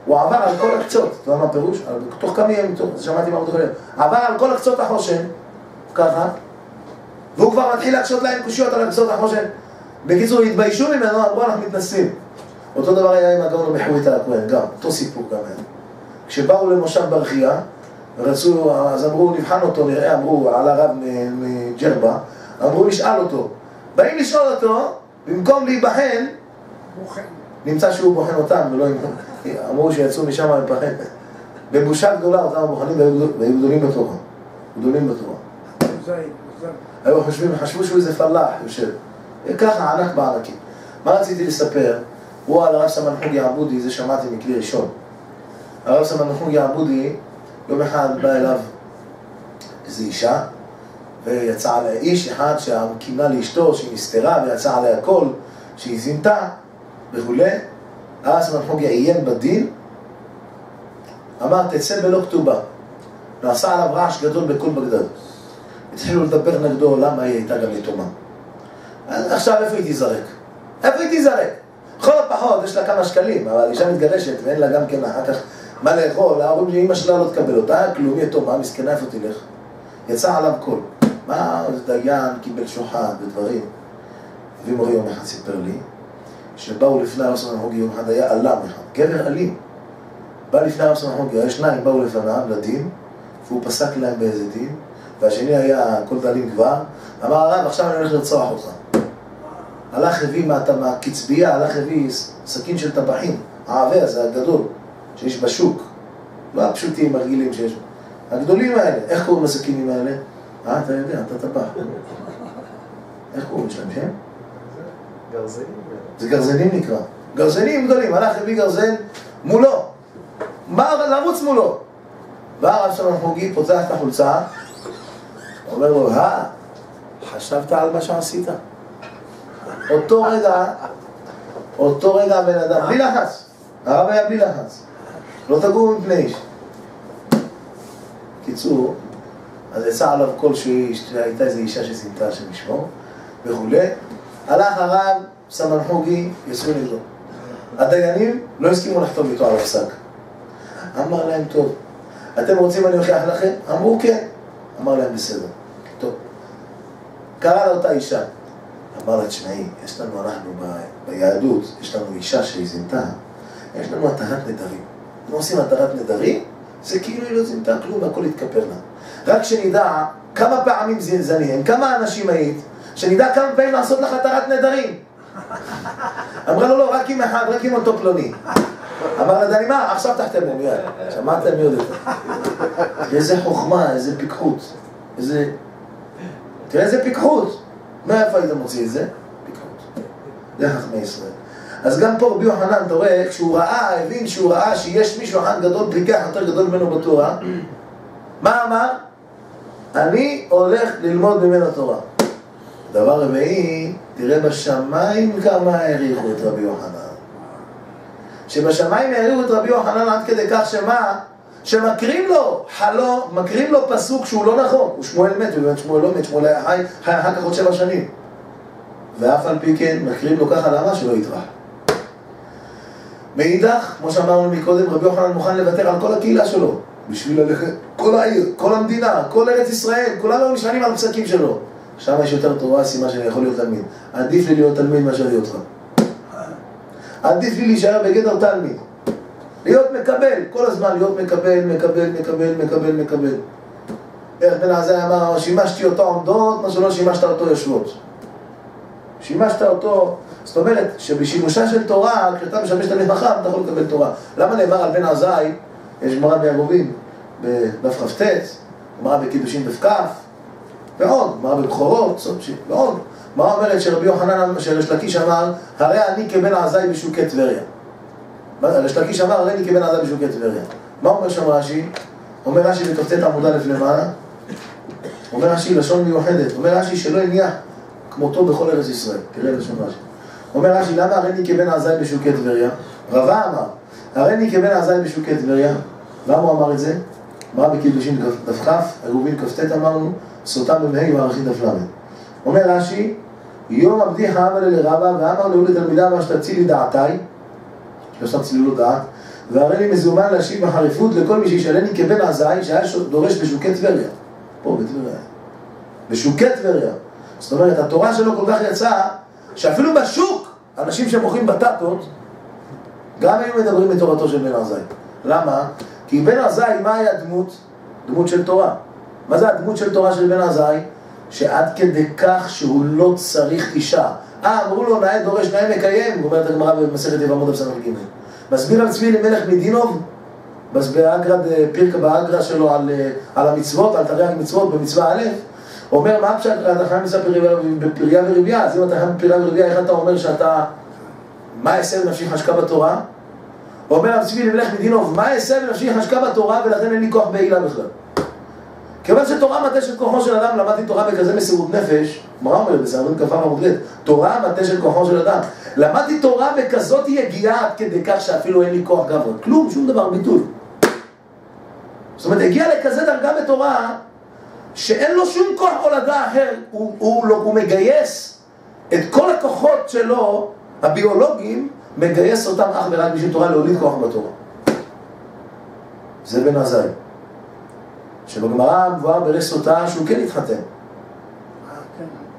הוא עבר על כל הקצות, אתה יודע מה הפירוש? תוך כמה ימים, שמעתי מה הוא עבר על כל הקצות החושן, ככה, והוא כבר מתחיל להקשות להם קושיות על הקצות החושן. בקיצור, התביישו ממנו, אמרו אנחנו מתנסים. אותו דבר היה עם הגאון המחוויטה הכהן, גם, אותו סיפור גם היה. כשבאו למושב ברכיה, ורצו, אז אמרו, נבחן אותו, נראה, אמרו, על הרב מג'רבה, אמרו, נשאל אותו. באים לשאול אותו, במקום להיבחן, נמצא שהוא בוחן אותם, ולא אמרו שיצאו משם לפחד. בבושה גדולה אותם הבוחנים והיו גדולים בתורה. גדולים בתורה. היו חושבים, חשבו שהוא איזה פלאח יושב. ככה ענק בענקים. מה רציתי לספר? הוא על הרב סמן חוגי עבודי, זה שמעתי מכלי ראשון. הרב סמן חוגי עבודי, יום אחד בא אליו איזו אישה, ויצא עליה איש אחד שקימנה לאשתו, שהיא נסתרה, ויצא עליה קול, שהיא זינתה וכולי. סמן חוגי עיין בדין, אמר תצא בלא כתובה. ועשה עליו רעש גדול בכל בגדד. התחילו לדבר נגדו למה היא הייתה גם יתומה. עכשיו איפה היא תיזרק? איפה היא תיזרק? לכל הפחות יש לה כמה שקלים, אבל אישה מתגרשת ואין לה גם כן אחר כך מה לאכול, ההורים של אמא שלה לא תקבל אותה, כלום יתומה, מסכנה איפה תלך? יצא עליו קול. מה, דיין קיבל שוחד ודברים. מורי יום אחד סיפר לי, שבאו לפני הרב סמן הוגי יום אחד, היה עלם אחד, גבר אלים. בא לפני הרב סמן הוגי, היה שניים באו לפניו לדין, והוא פסק להם באיזה דין, והשני היה כל דלים כבר, אמר הרב, עכשיו אני הולך לרצוח אותך. הלך הביא מהקצבייה, הלך הביא סכין של טבחים, העבה הזה, הגדול, שיש בשוק. לא הפשוטים הרגילים שיש. הגדולים האלה, איך קוראים לסכינים האלה? אה, אתה יודע, אתה טבח. איך קוראים להם שם? גרזנים. זה גרזנים נקרא. גרזנים גדולים, הלך הביא גרזן מולו. בא לרוץ מולו. בא הרב שלום חוגי, פותח את החולצה, אומר לו, אה, חשבת על מה שעשית? אותו רגע, אותו רגע הבן אדם, בלי לחץ, הרב היה בלי לחץ, לא תגור מפני איש. קיצור, אז יצא עליו קול שהייתה איזו אישה שסינתה השם ישמור וכולי, הלך הרב, סמן חוגי, יצאו נגדו. הדיינים לא הסכימו לחתום איתו על הפסק. אמר להם, טוב, אתם רוצים אני אוכיח לכם? אמרו כן. אמר להם, בסדר. טוב. קרא לאותה אישה. אמר לה, תשמעי, יש לנו, אנחנו ב, ביהדות, יש לנו אישה שהיא זינתה, יש לנו התרת נדרים. אם עושים התרת נדרים, זה כאילו היא לא זינתה כלום והכל יתכפר לה. רק שנדע כמה פעמים זנים, כמה אנשים היית, שנדע כמה פעמים לעשות לך התרת נדרים. אמרה לו, לא, רק עם אחד, רק עם אותו פלוני. אמר לדני, מה, עכשיו תחתמו מיד. שמעתם מי יודע. איזה חוכמה, איזה פיקחות. איזה... תראה איזה פיקחות. מאיפה היית מוציא את זה? פיקחות. זה חכמי ישראל. אז גם פה רבי יוחנן, אתה רואה, כשהוא ראה, הבין שהוא ראה שיש מישהו אחד גדול, פיקח יותר גדול ממנו בתורה, מה אמר? אני הולך ללמוד ממנו תורה. דבר רביעי, תראה בשמיים כמה העריכו את רבי יוחנן. שבשמיים העריכו את רבי יוחנן עד כדי כך שמה? שמקרים לו חלום, מקרים לו פסוק שהוא לא נכון. הוא שמואל מת, ובאמת שמואל לא מת, שמואל היה חי, אחר כך עוד שבע שנים. ואף על פי כן, מקרים לו ככה למה? שלא יטרח. מאידך, כמו שאמרנו מקודם, רבי יוחנן מוכן לוותר על כל הקהילה שלו. בשביל ללכת, כל העיר, כל המדינה, כל ארץ ישראל, כולם היו נשענים על הפסקים שלו. שם יש יותר תורה, סימן שאני יכול להיות תלמיד. עדיף לי להיות תלמיד מאשר להיות רב. עדיף לי להישאר בגדר תלמיד. להיות מקבל, כל הזמן להיות מקבל, מקבל, מקבל, מקבל, מקבל. איך בן עזאי אמר, שימשתי אותו עומדות, מה שלא שימשת אותו יושבות. שימשת אותו, זאת אומרת שבשימושה של תורה, כשאתה משמש תלמיד חכם, אתה יכול לקבל תורה. למה נאמר על בן עזאי, יש גמרא בירובין, בדף כ"ט, גמרא בקידושין דף כ', ועוד, גמרא בבכורות, ועוד. מה אומרת שרבי יוחנן, שריש לקיש אמר, הרי אני כבן עזאי בשוקי טבריה. ריש לקיש אמר, הרי אני כבן עזאי בשוקי טבריה. מה אומר שם רש"י? אומר רש"י בכ"ט עמוד א' למעלה, אומר רש"י לשון מיוחדת, אומר רש"י שלא הניח כמותו בכל ארץ ישראל, תראה לשון רש"י. אומר רש"י, למה הרי אני כבן עזאי בשוקי טבריה? רבה אמר, הרי אני כבן עזאי בשוקי טבריה, למה הוא אמר את זה? אמר בקידושין דף כ', עירובין כ"ט אמרנו, סוטה במהי וערכין דף ל'. אומר רש"י, יום עבדי חאווה לרבה ואמר לו לתלמידיו מה שתצילי דעתי, שעושה צלילות דעת, והרי לי מזומן להשיב בחריפות לכל מי שישאלני כבן עזאי שהיה דורש בשוקי טבריה. פה בטבריה. בשוקי טבריה. זאת אומרת, התורה שלו כל כך יצאה, שאפילו בשוק, אנשים שמוכרים בטטות, גם היו מדברים מתורתו של בן עזאי. למה? כי בן עזאי, מה היה דמות? דמות של תורה. מה זה הדמות של תורה של בן עזאי? שעד כדי כך שהוא לא צריך אישה. אה, אמרו לו, נאה דורש, נאה מקיים, אומרת הגמרא במסכת יבמות בס"ג. מסביר על צבי למלך מדינוב, באגרד, פירקה באגרה שלו על, על המצוות, על תרי"ג מצוות במצווה א', אומר, מה אתה חייב לנסוע בפריה וריביה, אז אם אתה חייב בפריה וריביה, איך אתה אומר שאתה, מה אעשה לנפשי חשקה בתורה? אומר על צבי למלך מדינוב, מה אעשה לנפשי חשקה בתורה ולכן אין לי כוח בעילה בכלל. כיוון שתורה מטה כוחו של אדם, למדתי תורה בכזה מסירות נפש, גמרא אומרת בסערון כ"ו עמוד ב', תורה מטה כוחו של אדם. למדתי תורה בכזאת יגיעה עד כדי כך שאפילו אין לי כוח גבוה. כלום, שום דבר, ביטול. זאת אומרת, הגיע לכזה דרגה בתורה, שאין לו שום כוח הולדה אחר, הוא, הוא, לא, הוא מגייס את כל הכוחות שלו, הביולוגיים, מגייס אותם אך ורק בשביל תורה להוליד כוח בתורה. זה בן עזאי. שבגמרא מבואר ברסותה שהוא כן התחתן.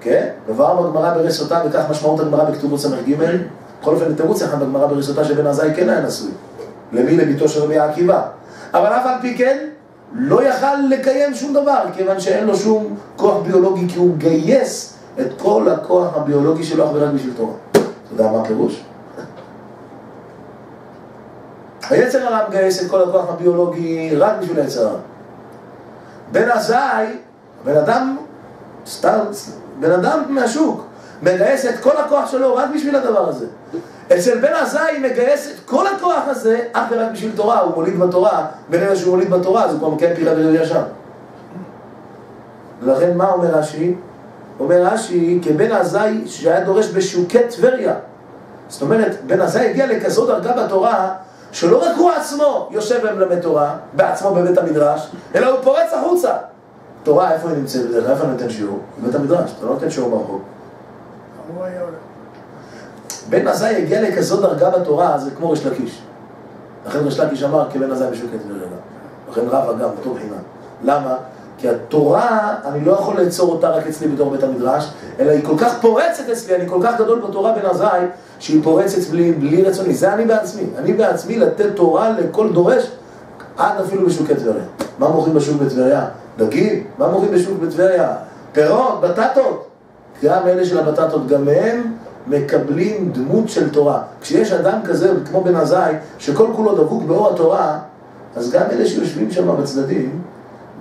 כן? מבואר בגמרא ברסותה, וכך משמעות הגמרא בכתובות ס"ג. בכל אופן, תירוץ אחד בגמרא ברסותה שבן עזאי כן היה נשוי. למי? לביתו של רבי עקיבא. אבל אף על פי כן, לא יכל לקיים שום דבר, כיוון שאין לו שום כוח ביולוגי, כי הוא גייס את כל הכוח הביולוגי שלו אך ורק בשביל תורה. אתה יודע מה הפירוש? היצר הרע מגייס את כל הכוח הביולוגי רק בשביל היצר הרע. בן עזאי, בן אדם, סתם, בן אדם מהשוק, מגייס את כל הכוח שלו רק בשביל הדבר הזה. אצל בן עזאי מגייס את כל הכוח הזה אך ורק בשביל תורה, הוא מוליד בתורה, ברגע שהוא מוליד בתורה אז הוא כבר מקיים פירה ולא שם. ולכן מה אומר רש"י? אומר רש"י, כבן עזאי שהיה דורש בשוקי טבריה. זאת אומרת, בן עזאי הגיע לכזאת דרגה בתורה שלא רק הוא עצמו יושב ומלמד תורה, בעצמו בבית המדרש, אלא הוא פורץ החוצה. תורה, איפה היא נמצאת? איפה אני נותן שיעור? בבית המדרש, אתה לא נותן שיעור ברחוב. בן עזאי הגיע לכזאת דרגה בתורה, זה כמו ריש לקיש. לכן ריש לקיש אמר, כבן עזאי בשוקת ורגע. לכן רב אגב, אותו בחינה. למה? כי התורה, אני לא יכול לעצור אותה רק אצלי בתור בית המדרש, אלא היא כל כך פורצת אצלי, אני כל כך גדול בתורה בן עזאי, שהיא פורצת בלי, בלי רצוני. זה אני בעצמי. אני בעצמי לתת תורה לכל דורש, עד אפילו בשוקי טבריה. מה מוכרים בשוק בטבריה? דגים? מה מוכרים בשוק בטבריה? פירות, בטטות. גם אלה של הבטטות, גם הם מקבלים דמות של תורה. כשיש אדם כזה, כמו בן עזאי, שכל כולו דבוק באור התורה, אז גם אלה שיושבים שם בצדדים,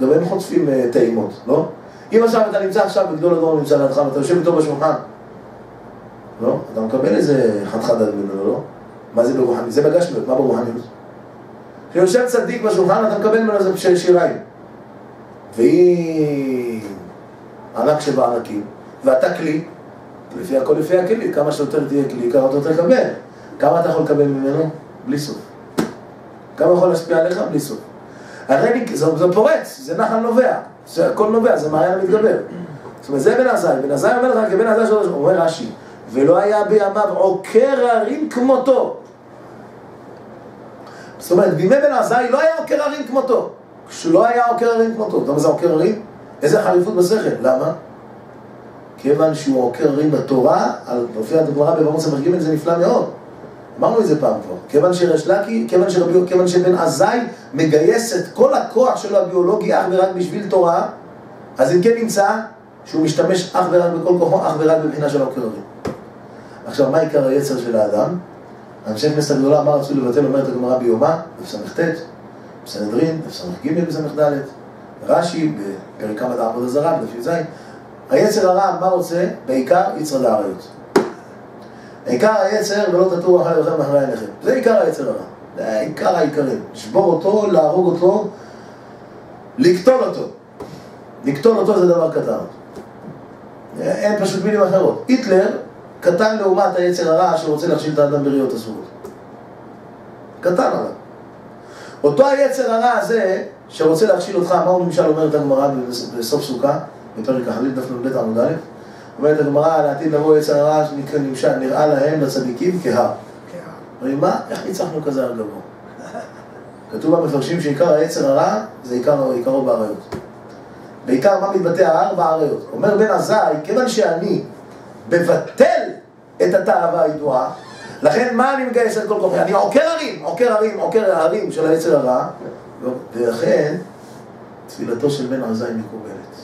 גם הם חוטפים uh, טעימות, לא? אם עכשיו אתה נמצא עכשיו בגדול הדור נמצא לידך ואתה יושב איתו בשולחן, לא? אתה מקבל איזה חתיכת ממנו, לא? מה זה ברוחניות? זה בגשמיות, מה ברוחניות? כשיושב צדיק בשולחן אתה מקבל ממנו איזה שיריים. והיא ענק שבענקים, ואתה כלי, לפי הכל לפי הכלי, כמה שיותר תהיה כלי, כמה אתה יותר לקבל. כמה אתה יכול לקבל ממנו? בלי סוף. כמה יכול להשפיע עליך? בלי סוף. הרי זה, זה פורץ, זה נחל נובע, זה הכל נובע, זה מעיין המתגבר. זאת אומרת, זה בן עזאי, בן עזאי אומר לך, כבן עזאי שלו, אומר רש"י, ולא היה בימיו עוקר הרים כמותו. זאת אומרת, בימי בן עזאי לא היה עוקר הרים כמותו. כשלא היה עוקר הרים כמותו. אתה יודע מה זה עוקר הרים? איזה חריפות בשכל, למה? כיוון שהוא עוקר הרים בתורה, מופיע הגמרא בבמות ס"ג זה נפלא מאוד. אמרנו את זה פעם כבר. כיוון שריש לקי, כיוון, שרבי, כיוון שבן עזאי מגייס את כל הכוח שלו הביולוגי אך ורק בשביל תורה, אז אם כן נמצא שהוא משתמש אך ורק בכל כוחו, אך ורק בבחינה של עוקר הרים. עכשיו, מה עיקר היצר של האדם? אנשי כנסת הגדולה, מה רצו לבטל, אומרת הגמרא ביומה, בס"ט, בסנהדרין, בס"ג, בס"ד, רש"י, בפרק כמה דעבוד הזרה, בדף י"ז. היצר הרע, מה רוצה? בעיקר יצר דעריות. עיקר היצר ולא תטורו אחרי לכם ואחרי עיניכם. זה עיקר היצר הרע. זה עיקר העיקרים. לשבור אותו, להרוג אותו, לקטול אותו. לקטול אותו זה דבר קטן. אין פשוט מילים אחרות. היטלר קטן לעומת היצר הרע שרוצה להכשיל את האדם בראיות אסורות. קטן עליו. אותו היצר הרע הזה שרוצה להכשיל אותך, מה הוא למשל אומרת הגמרא בסוף סוכה, בפרק החליל דף נ"ב עמוד א', אומרת הגמרא, לעתיד לבוא יצר הרע שנמשל, נראה להם לצדיקים כהר. אומרים, מה? איך ניצחנו כזה הר גבוה? כתוב במפרשים שעיקר היצר הרע זה עיקר, עיקרו באריות. בעיקר מה מתבטא ההר? באריות. אומר בן עזאי, כיוון שאני מבטל את התאווה הידועה, לכן מה אני מגייס את כל כוחי? אני עוקר הרים, עוקר הרים, עוקר ההרים של היצר הרע, ולכן תפילתו של בן עזאי מקובלת.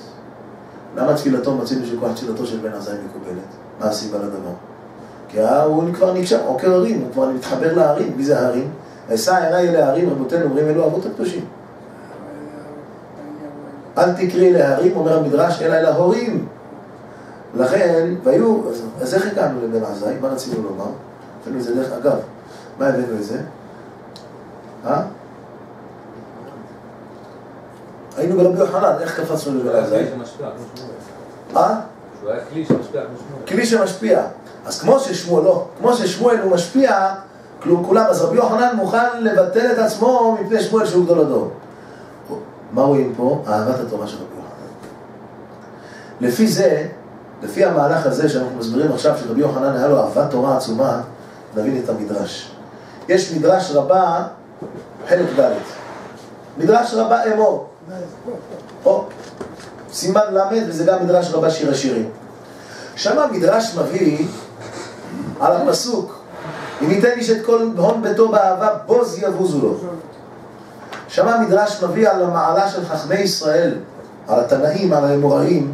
למה תפילתו מצינו שכוח תפילתו של בן עזאי מקובלת? מה הסיבה לדבר? כי הוא כבר נקשר, עוקר הרים, הוא כבר מתחבר להרים. מי זה ההרים? אשא עיניי אלה ההרים, רבותינו אומרים אלו אבות הקדושים. אל תקראי להרים, אומר המדרש, אלא אל ההורים. לכן, והיו, אז איך הגענו לבן עזאי? מה רצינו לומר? אגב, מה הבאנו את זה? אה? היינו ברבי יוחנן, איך קפצנו לבן עזאי? אה? שהוא היה כלי שמשפיע כמו שמואל. כלי שמשפיע. אז כמו ששמואל, לא, כמו ששמואל הוא משפיע, כולם, אז רבי יוחנן מוכן לבטל את עצמו מפני שמואל שהוא גדול הדור. מה רואים פה? אהבת התורה של רבי יוחנן. לפי זה, לפי המהלך הזה שאנחנו מסבירים עכשיו, שרבי יוחנן היה לו אהבת תורה עצומה, נבין את המדרש. יש מדרש רבה, חלק ד', מדרש רבה אמור. פה, סימן ל', וזה גם מדרש רבה שיר השירים. שם המדרש מביא על הפסוק, אם ייתן איש את כל הון ביתו באהבה, בוז יבוזו לו. שם המדרש מביא על המעלה של חכמי ישראל, על התנאים, על האמוראים,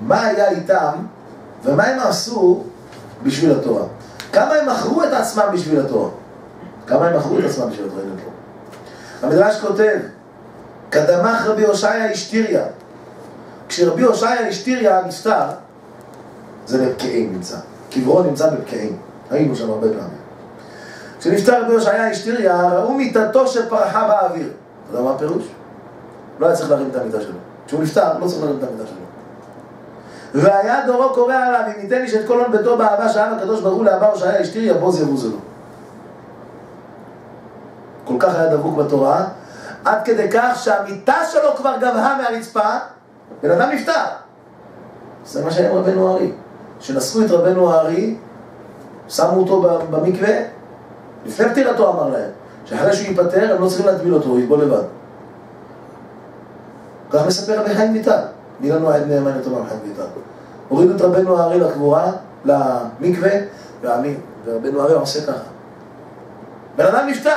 מה היה איתם ומה הם עשו בשביל התורה. כמה הם מכרו את עצמם בשביל התורה. כמה הם מכרו את עצמם בשביל התורה. המדרש כותב, קדמך רבי הושעיה אשתיריה. כשרבי הושעיה אשתיריה נפטר, זה בפקעים נמצא. קברו נמצא בפקעים. היינו שם הרבה פעמים. כשנפטר רבי הושעיה אשתיריה, ראו מיטתו שפרחה באוויר. אתה יודע מה הפירוש? לא היה צריך להרים את המיטה שלו. כשהוא נפטר, לא צריך להרים את המיטה שלו. והיה דורו קורא עליו, אם ייתן איש את כל הון ביתו באהבה שאהב הקדוש ברוך הוא לאהבה הושעיה אשתיריה, בוז יבוזו לו. כל כך היה דבוק בתורה, עד כדי כך שהמיטה שלו כבר גבהה מהרצפה, בן אדם נפטר. זה מה שהיה עם רבנו הארי. שנשאו את רבנו הארי, שמו אותו במקווה, לפני פטירתו אמר להם, שאחרי שהוא ייפטר הם לא צריכים להטביל אותו, הוא יטבול לבד. כך מספר רבי חיים ויטל, מי לנו עד נאמן יותר רבי חיים ויטל. הורידו את רבנו הארי לקבורה, למקווה, ורבנו הארי עושה ככה. בן אדם נפטר,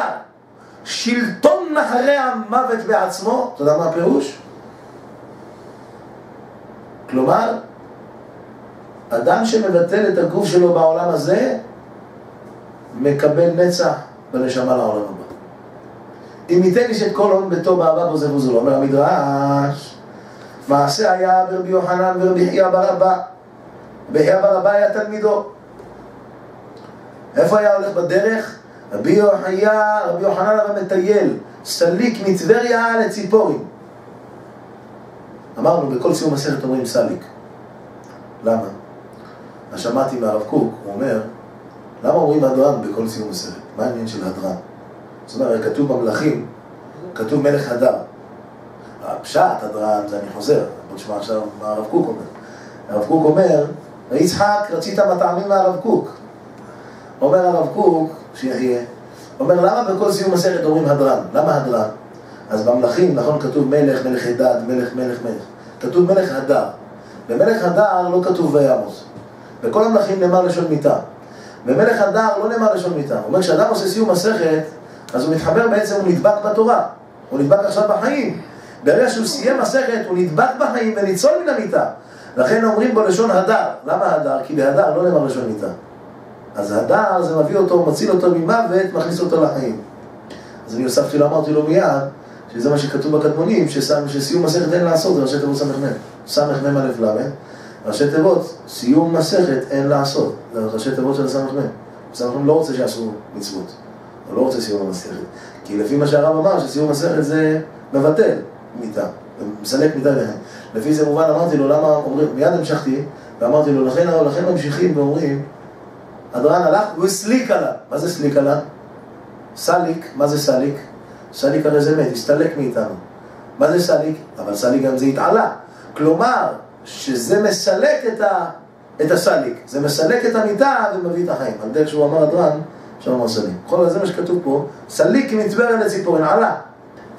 שלטון נחרי המוות בעצמו, אתה יודע מה הפירוש? כלומר, אדם שמבטל את הגוף שלו בעולם הזה, מקבל נצח בנשמה לעולם הבא. אם ייתן איש את כל הון ביתו באהבה בו זה בו זה לא, אומר המדרש, מעשה היה ברבי יוחנן ורבי חייא בר אבא, רבי בר אבא היה תלמידו. איפה היה הולך בדרך? רבי יוחנן, רבי יוחנן הרב מטייל, סליק מטבריה לציפורים. אמרנו, בכל סיום מסכת אומרים סליק. למה? אז שמעתי מהרב קוק, הוא אומר, למה אומרים הדרן בכל סיום מסכת? מה העניין של הדרן? זאת אומרת, כתוב במלכים, כתוב מלך הדר. הפשט, הדרן, זה אני חוזר, בוא נשמע עכשיו מה הרב קוק אומר. הרב קוק אומר, יצחק, רצית מטעמים מהרב קוק. אומר הרב קוק, שיחיה, אומר, למה בכל סיום מסכת אומרים הדרן? למה הדרן? אז במלכים, נכון, כתוב מלך, מלך עדד, מלך, מלך, מלך. כתוב מלך הדר. במלך הדר לא כתוב וימוס. בכל המלכים נאמר לשון מיתה. במלך הדר לא נאמר לשון מיתה. הוא אומר, כשאדם עושה סיום מסכת, אז הוא מתחבר בעצם, הוא נדבק בתורה. הוא נדבק עכשיו בחיים. ברגע שהוא סיים מסכת, הוא נדבק בחיים וניצול מן המיתה. לכן אומרים בו לשון הדר. למה הדר? כי בהדר לא נאמר לשון מיתה. אז הדר זה מביא אותו, מציל אותו ממוות, מכניס אותו לחיים. אז אני הוספתי לו, אמרתי לו מיד, שזה מה שכתוב בקדמונים, שסיום מסכת אין לעשות, זה ראשי תיבות סמ"ם. סמ"ם א' ל', ראשי תיבות, סיום מסכת אין לעשות. זה ראשי תיבות של סמ"ם. סמ"ם לא רוצה שיעשו מצוות. הוא לא רוצה סיום המסכת. כי לפי מה שהרב אמר, שסיום מסכת זה מבטל מיתה, מסלק מיתה להם. לפי זה מובן אמרתי לו, למה אומרים, מיד המשכתי, ואמרתי לו, לכן, לכן ממשיכים ואומרים, הדרן עלך והוא הסליק עליו. מה זה סליק עליו? סליק, מה זה סליק? סליק הרי זה מת, הסתלק מאיתנו. מה זה סליק? אבל סליק גם זה התעלה. כלומר, שזה מסלק את, ה, את הסליק. זה מסלק את המיתה ומביא את החיים. על דרך שהוא אמר הדרן, שם אמר סליק. בכל זה מה שכתוב פה, סליק כמצבר אל הציפורן, עלה.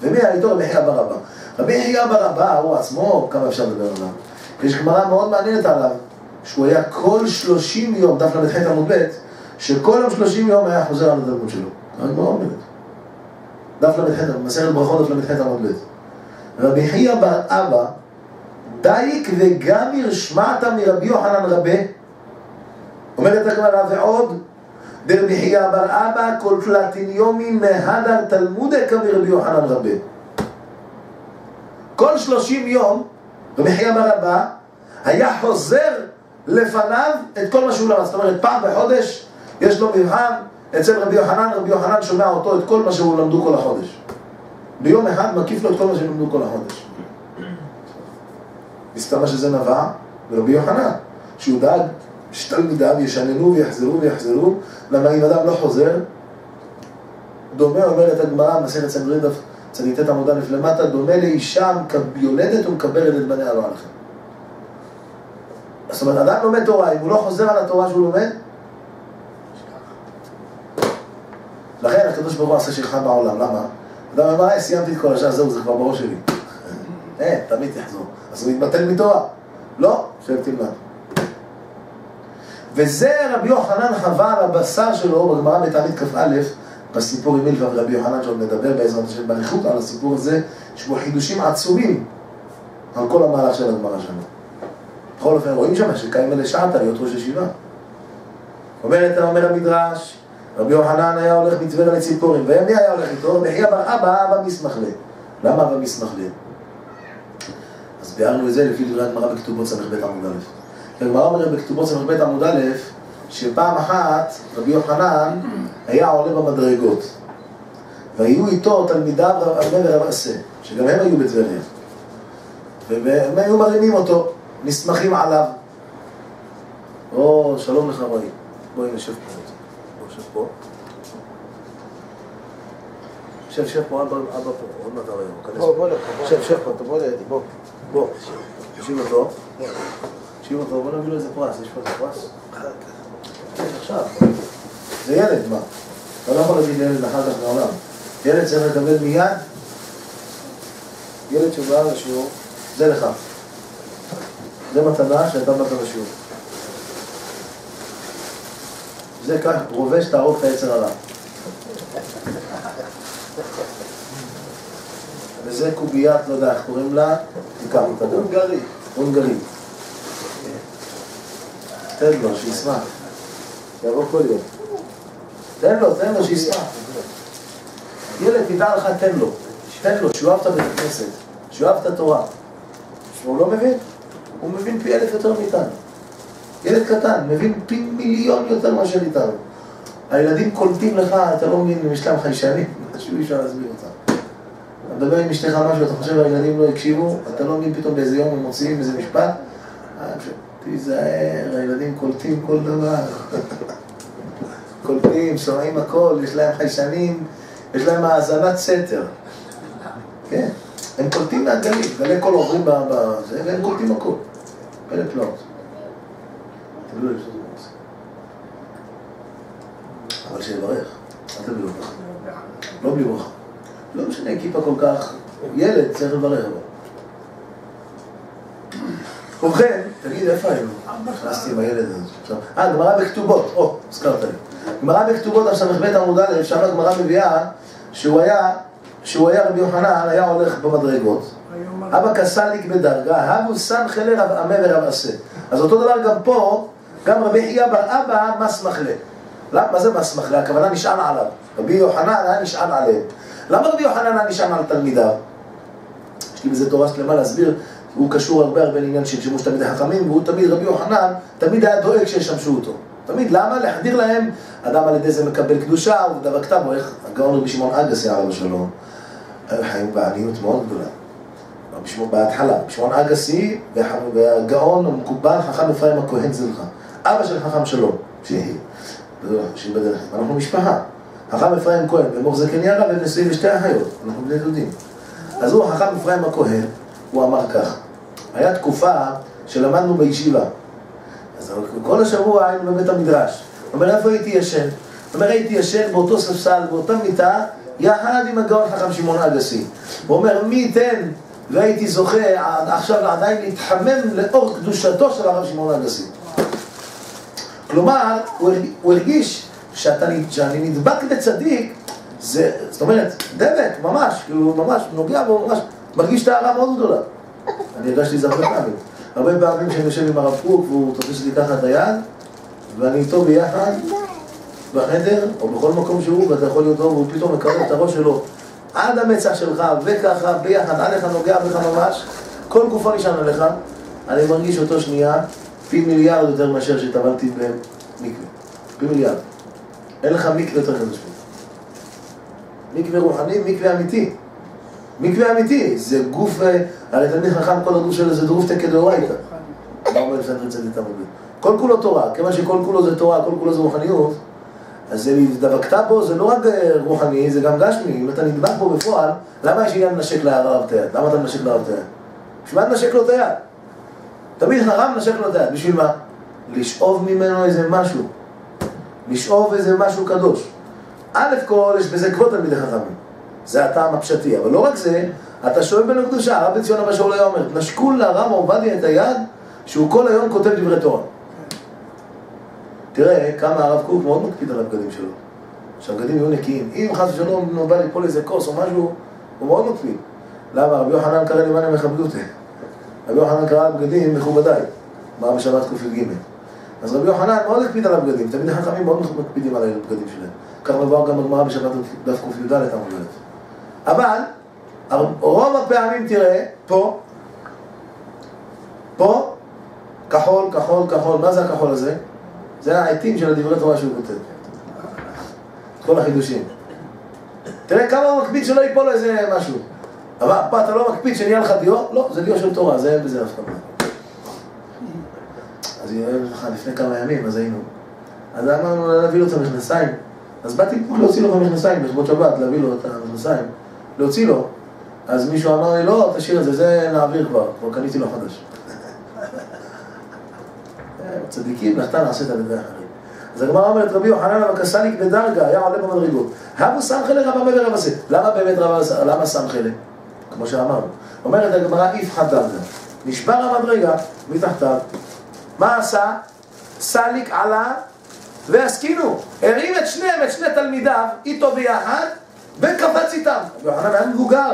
ומי היה איתו? רבי אבא. רבי יחיא בר אבא, הוא עצמו, כמה אפשר לדבר עליו. יש גמרא מאוד מעניינת עליו, שהוא היה כל שלושים יום, דף ל"ח עמוד ב', שכל יום שלושים יום היה חוזר על התלמוד שלו. הגמרא אומרת. דף ל"ח, מסכת ברכות דף ל"ח עמוד ב'. רבי יחיא בר אבא, דייק וגמיר שמעת מרבי יוחנן רבה, אומרת הגמרא ועוד, דרבי חייא בר אבא כל פלטין יומי מהדר תלמודה כמרבי יוחנן רבה. כל שלושים יום רבי חייא בר אבא היה חוזר לפניו את כל מה שהוא למד. זאת אומרת, פעם בחודש יש לו מבחן אצל רבי יוחנן, רבי יוחנן שומע אותו את כל מה שהוא למדו כל החודש. ביום אחד מקיף לו את כל מה שלמדו כל החודש. מסתבר שזה נבע ברבי יוחנן, שהוא דאג שתלמידיו ישננו ויחזרו ויחזרו, למה אם אדם לא חוזר, דומה אומרת הגמרא, מסכת סנדרין דף צדיטת עמוד א' למטה, דומה לאישה יולדת ומקבלת את בניה לא עליכם. זאת אומרת, אדם לומד תורה, אם הוא לא חוזר על התורה שהוא לומד, לכן הקדוש ברוך הוא עשה שכחה בעולם, למה? אדם אמר, היי, סיימתי את כל השעה, זהו, זה כבר בראש שלי. אין, תמיד תחזור. אז הוא מתבטל מתורה. לא, שב תלמד. וזה רבי יוחנן חווה על הבשר שלו בגמרא בתענית כ"א, בסיפור עם מילכה ורבי יוחנן שעוד מדבר בעזרת השם באריכות על הסיפור הזה, יש בו חידושים עצומים על כל המהלך של הגמרא שלנו. בכל אופן רואים שם שקיים אלה שעתה להיות ראש ישיבה. אומרת, אומר המדרש, רבי יוחנן היה הולך מטבריה לציפורים, ומי היה הולך איתו? מחיה בר אבא אבא מסמכלה. למה אבא מסמכלה? אז ביארנו את זה לפי דברי הגמרא בכתובות ס"ב עמוד א'. הגמרא אומרת בכתובות ס"ב עמוד א', שפעם אחת רבי יוחנן היה עולה במדרגות. והיו איתו תלמידיו רב אבא ורב עשה, שגם הם היו בטבריה. והם היו מרימים אותו, נסמכים עליו. או, שלום לך רועי. בואי נשב פה. בוא, שב פה. שב, שב פה, אבא, אבא פה, עוד מעט הרעיון. בוא, בוא לפה, בוא. שב, שב פה. אתה בוא לידי, בוא. בוא, תקשיב אותו. תקשיב אותו, בוא נביא לו איזה פרס, יש פה איזה פרס? כן, עכשיו. זה ילד, מה? אתה לא יכול להגיד לילד אחר כך לעולם. ילד צריך לקבל מיד, ילד שבא לשיעור, זה לך. זה מתנה שהייתה באת לשיעור. זה כך, רובה שתערוך את היצר הרע. וזה קוביית, לא יודע איך קוראים לה, תיקח אותה. הונגרי. הונגרי. תן לו, שישמח. יבוא כל יום. תן לו, תן לו, שישמח. ילד, תדע לך, תן לו. תן לו, שהוא אהב את הבית הכנסת, שהוא אהב את התורה. שהוא לא מבין, הוא מבין פי אלף יותר מאיתנו. ילד קטן, מבין פי מיליון יותר מאשר איתנו. הילדים קולטים לך, אתה לא מבין, יש להם חיישנים, שהוא אי אפשר להסביר אותם. אתה מדבר עם אשתך משהו, אתה חושב שהילדים לא הקשיבו, אתה לא מבין פתאום באיזה יום הם מוציאים איזה משפט, אה, תיזהר, הילדים קולטים כל דבר. קולטים, שומעים הכל, יש להם חיישנים, יש להם האזנת סתר. כן, הם קולטים מהגלים, גלי קול עוברים בזה, והם קולטים הכל. פלא פלאות. אבל שיברך, אל תביאו ברכה. לא בלי ברכה. לא משנה כיפה כל כך, ילד צריך לברך בו. ובכן, תגיד, איפה היינו? נכנסתי עם הילד הזה. אה, גמרא בכתובות, או, הזכרת לי. גמרא בכתובות, עכשיו ס"ב עמוד א', שם הגמרא מביאה שהוא היה, שהוא היה רבי יוחנן, היה הולך במדרגות. אבא קסליק בדרגה, הבו סנחלה רב עמה ורב עשה. אז אותו דבר גם פה, גם רבי חייא בר אבא מס מחלה. למה, מה זה מס מחלה? הכוונה נשען עליו. רבי יוחנן היה נשען עליהם. למה רבי יוחנן היה נשען על תלמידיו? יש לי בזה תורה שלמה להסביר, הוא קשור הרבה הרבה לעניין של שימוש תלמידי חכמים, והוא תמיד, רבי יוחנן, תמיד היה דואג שישמשו אותו. תמיד, למה? להחדיר להם, אדם על ידי זה מקבל קדושה, כתב, או איך הגאון רבי שמעון אגסי עליו השלום, היו חיים בעניות מאוד גדולה. רבי שמעון בהתחלה, רבי שמעון אגסי והגאון המקובל חכם אפרים הכהן זלחה. אבא של חכם שלום, שיהיה, שיבדל. אנחנו משפחה. חכם אפרים כהן ומור זקן והם נשואים לשתי אחיות, אנחנו בני דודים. אז הוא החכם אפרים הכהן, הוא אמר כך, היה תקופה שלמדנו בישיבה. אז כל השבוע היינו בבית המדרש. הוא אומר, איפה הייתי ישן? הוא אומר, הייתי ישן באותו ספסל, באותה מיטה, יחד עם הגאון חכם שמעון אגסי. הוא אומר, מי ייתן והייתי זוכה עכשיו עדיין להתחמם לאור קדושתו של הרב שמעון אגסי. כלומר, הוא הרגיש שאני נדבק בצדיק, זה, זאת אומרת, דבק, ממש, כאילו, ממש, נוגע בו, ממש, מרגיש את הערה מאוד גדולה. אני הרגשתי את זה הרבה פעמים. הרבה פעמים שאני יושב עם הרב קוק והוא תופס לי ככה את היד, ואני איתו ביחד, בחדר, או בכל מקום שהוא, ואתה יכול להיות והוא פתאום מקרב את הראש שלו עד המצח שלך, וככה, ביחד, עליך נוגע בך ממש, כל גופו נשען עליך, אני מרגיש אותו שנייה, פי מיליארד יותר מאשר שטבלתי במקווה. פי מיליארד. אין לך מקווה יותר קדוש. מקווה רוחני, מקווה אמיתי. מקווה אמיתי, זה גוף, הרי תלמיד חכם כל הגוף שלו זה דרוף תקד דאורייתא. מה אומר צדיק תמודי? כל כולו תורה, כיוון שכל כולו זה תורה, כל כולו זה רוחניות, אז דבקת בו, זה לא רק רוחני, זה גם גשמי. אם אתה נדבק בו בפועל, למה יש עניין לנשק לרב את היד? למה אתה מנשק לרב את היד? בשביל מה תנשק לו את היד? תמיד הרב מנשק לו את היד, בשביל מה? לשאוב ממנו איזה משהו. לשאוב איזה משהו קדוש. א' כל, יש בזה כבוד תלמידי חכמים. זה הטעם הפשטי, אבל לא רק זה, אתה שואב בנו קדושה, הרב בן ציון אבא שאול היה אומר, נשקו לרב עובדיה את היד, שהוא כל היום כותב דברי תורה. תראה כמה הרב קוק מאוד מקפיד על הבגדים שלו. שהבגדים יהיו נקיים. אם חס ושלום בא ליפול איזה כוס או משהו, הוא מאוד מקפיד. למה? רבי יוחנן קרא למען אותי. רבי יוחנן קרא בגדים מכובדיי. מה בשבת ק"ג. אז רבי יוחנן מאוד הקפיד על הבגדים. תמיד החכמים מאוד מקפידים על הבגדים שלהם. כך מבואר גם בגמרא בשבת דף ק"ד עמוד א'. אבל, רוב הפעמים תראה, פה, פה, כחול, כחול, כחול, מה זה הכחול הזה? זה העטים של הדברי תורה שהוא כותב. כל החידושים. תראה כמה הוא מקפיד שלא ייפול איזה משהו. אבל פה אתה לא מקפיד שנהיה לך דיו? לא, זה דיו של תורה, זה אין בזה אף אחד. אז היא אוהבת לך לפני כמה ימים, אז היינו. אז אמרנו להביא לו את המכנסיים. אז באתי להוציא לו את המכנסיים לכבוד שבת, להביא לו את המכנסיים. להוציא לו. אז מישהו אמר לי, לא, תשאיר את זה, זה נעביר כבר. כבר קניתי לו חדש. צדיקים, נחתה נעשית על ידי אחרים. אז הגמרא אומרת, רבי יוחנן אבל קסליק בדרגה, היה עולה במדרגות. הבו סמכלה רב עמא ורב עשה. למה באמת רב עשה? למה סמכלה? כמו שאמרנו. אומרת הגמרא, איפחא דרגה. נשבר המדרגה מתחתיו. מה עשה? סליק עלה והסכינו. הרים את שניהם, את שני תלמידיו, איתו ביחד, וקפץ איתם. יוחנן היה מבוגר.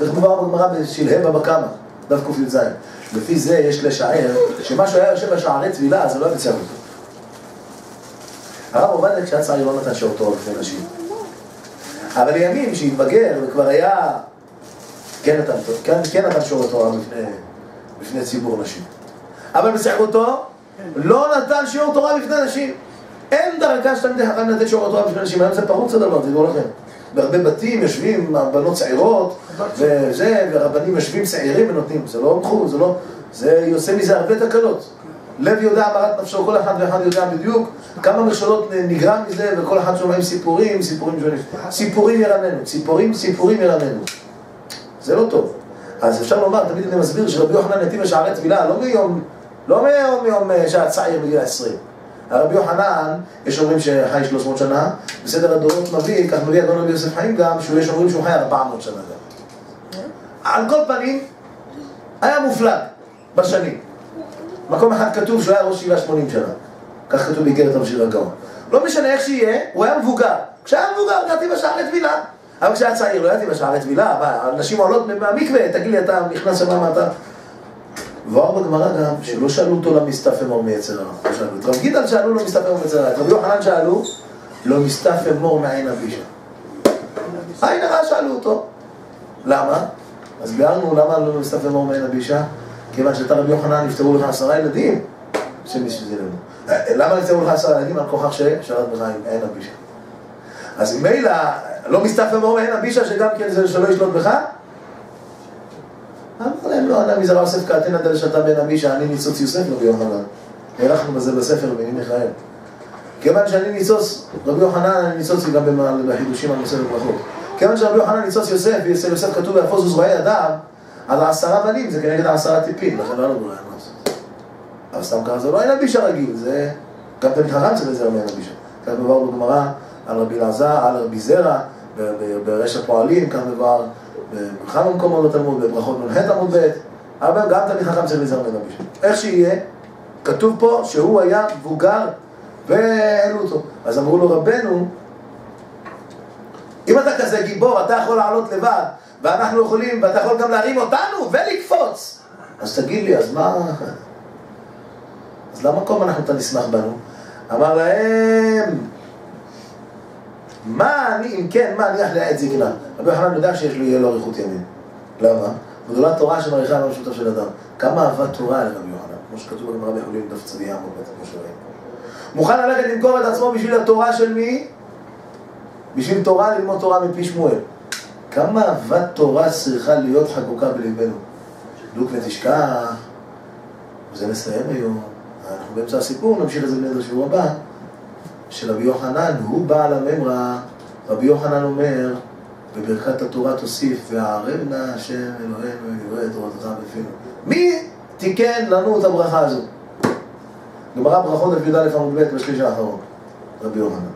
כך מדובר בגמרא בשלהי בבא קמא, דף ק"ז. לפי זה יש לשער שמה שהוא היה יושב בשערי טבילה, זה לא היה בצער אותו. הרב עובדיה כשהיה צעיר לא נתן שיעור תורה בפני נשים. אבל לימים שהתבגר וכבר היה... כן נתן, כן, כן נתן שיעור תורה בפני, בפני ציבור נשים. אבל בצעירותו לא נתן שיעור תורה בפני נשים. אין דרגה שתלמידי חכם לתת שיעור תורה בפני נשים. היום זה פרוץ הדבר, תדעו לכם. בהרבה בתים יושבים בנות צעירות, וזה, ורבנים יושבים צעירים ונותנים, זה לא תחום, זה לא, זה יוצא מזה הרבה תקלות. לב יודע אמרת נפשו, כל אחד ואחד יודע בדיוק כמה מכשלות נגרם מזה, וכל אחד שומעים סיפורים, סיפורים שונים. סיפורים ירננו, סיפורים, סיפורים ירננו. זה לא טוב. אז אפשר לומר, תמיד אני מסביר שרבי יוחנן נתיב לשערי תפילה, לא מיום, לא מיום, מיום שהיה צעיר בגיל העשרים. הרבי יוחנן, יש אומרים שחי 300 שנה, בסדר הדורות מביא, כך מביא אדון רבי יוסף חיים גם, שיש אומרים שהוא חי 400 שנה גם. על כל פנים, היה מופלג. בשנים. מקום אחד כתוב שהוא היה ראש ישיבה 80 שנה. כך כתוב באיגרת המשיר הגאון. לא משנה איך שיהיה, הוא היה מבוגר. כשהיה מבוגר, ידעתי בשערי טבילה. אבל כשהיה צעיר, לא ידעתי בשערי טבילה. מה, הנשים עולות מהמקווה, תגיד לי, אתה נכנס שם, מה אתה... ועבר בגמרא גם, שלא שאלו אותו למסתפא מור מיצר הרע. לא שאלו. את רב גידל שאלו לו מסתפא מור מיצר הרע. את רבי יוחנן שאלו, לא מסתפא מור מעין אבישה. עין הרע שאלו אותו. למה? אז ביארנו למה לא מסתפא מור מעין אבישה? כיוון שאתה רבי יוחנן נפטרו לך עשרה ילדים. ישזה לנו. למה נפטרו לך עשרה ילדים? על כוכך ששרת עם עין אבישה. אז ממילא, לא מסתפא מור מעין אבישה שגם כן זה שלא ישלוט בך? אמר להם לא, ענה מזרע יוסף קעתנא דלשתא בן אבישה, אני ניצוץ יוסף רבי יוחנן. הארכנו בזה בספר בני מיכאל. כיוון שאני ניצוץ, רבי יוחנן, אני ניצוץ גם בחידושים על נושא בברכות. כיוון שרבי יוחנן ניצוץ יוסף, ואצל יוסף כתוב ויפוזו זרועי אדם, אז העשרה בנים זה כנגד העשרה טיפים, לכן לא היה לנו מה לעשות. אבל סתם ככה זה לא היה נבישה רגיל, זה גם תמיד חכם צריך לזרע מהם נבישה. כך מבואר בגמרא על רבי אלעזר, על רבי זרע, ברש הפועלים, כך מבואר בכמה מקומות בתלמוד, בברכות נ"ח עמוד ב', אבל גם תמיד חכם צריך מהם נבישה. איך שיהיה, כתוב פה שהוא היה מבוגר והעלו אותו. אז אמרו לו רבנו, אם אתה כזה גיבור, אתה יכול לעלות לבד, ואנחנו יכולים, ואתה יכול גם להרים אותנו ולקפוץ. אז תגיד לי, אז מה... אז למה כל אנחנו אתה נשמח בנו? אמר להם, מה אני, אם כן, מה אני אחלה עת זקנה? רבי יוחנן יודע שיש לו, יהיה לו אריכות ימין. למה? גדולת תורה שמעריכה על המשותף של אדם. כמה אהבת תורה היה לרבי יוחנן, כמו שכתוב בגמרא בחולין דף צדיה עמוד ב', כמו שראינו. מוכן ללכת למכור את עצמו בשביל התורה של מי? בשביל תורה, ללמוד תורה מפי שמואל. כמה אהבת תורה צריכה להיות חקוקה בליבנו. דוק ותשכח, וזה נסיים היום. אנחנו באמצע הסיפור, נמשיך את זה בנדר שבוע הבא, שרבי יוחנן, הוא בעל הממרה, רבי יוחנן אומר, בברכת התורה תוסיף, והערב נא השם אלוהינו יראה תורתך בפינו. מי תיקן לנו את הברכה הזו? גמרא ברכות על י"א עמוד ב' בשליש האחרון, רבי יוחנן.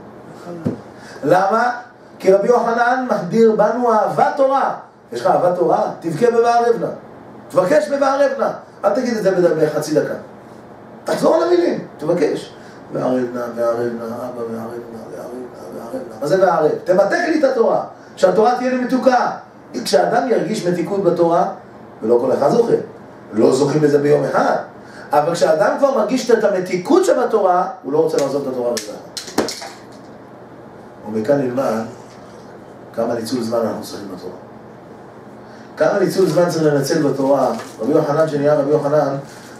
למה? כי רבי יוחנן מחדיר בנו אהבת תורה. יש לך אהבת תורה? תבכה בבערב נא. תבקש בבערב נא. אל תגיד את זה בחצי דקה. תחזור על המילים, תבקש. וערב נא, וערב נא, אבא וערב נא, וערב נא, וערב נא. מה זה וערב? תמתק לי את התורה. שהתורה תהיה לי מתוקה. כשאדם ירגיש מתיקות בתורה, ולא כל אחד זוכה, לא זוכים לזה ביום אחד, אבל כשאדם כבר מרגיש את המתיקות שבתורה, הוא לא רוצה לעזוב את התורה בכלל. ומכאן נלמד כמה ניצול זמן אנחנו צריכים בתורה. כמה ניצול זמן צריך לנצל בתורה. רבי יוחנן שנהיה רבי יוחנן,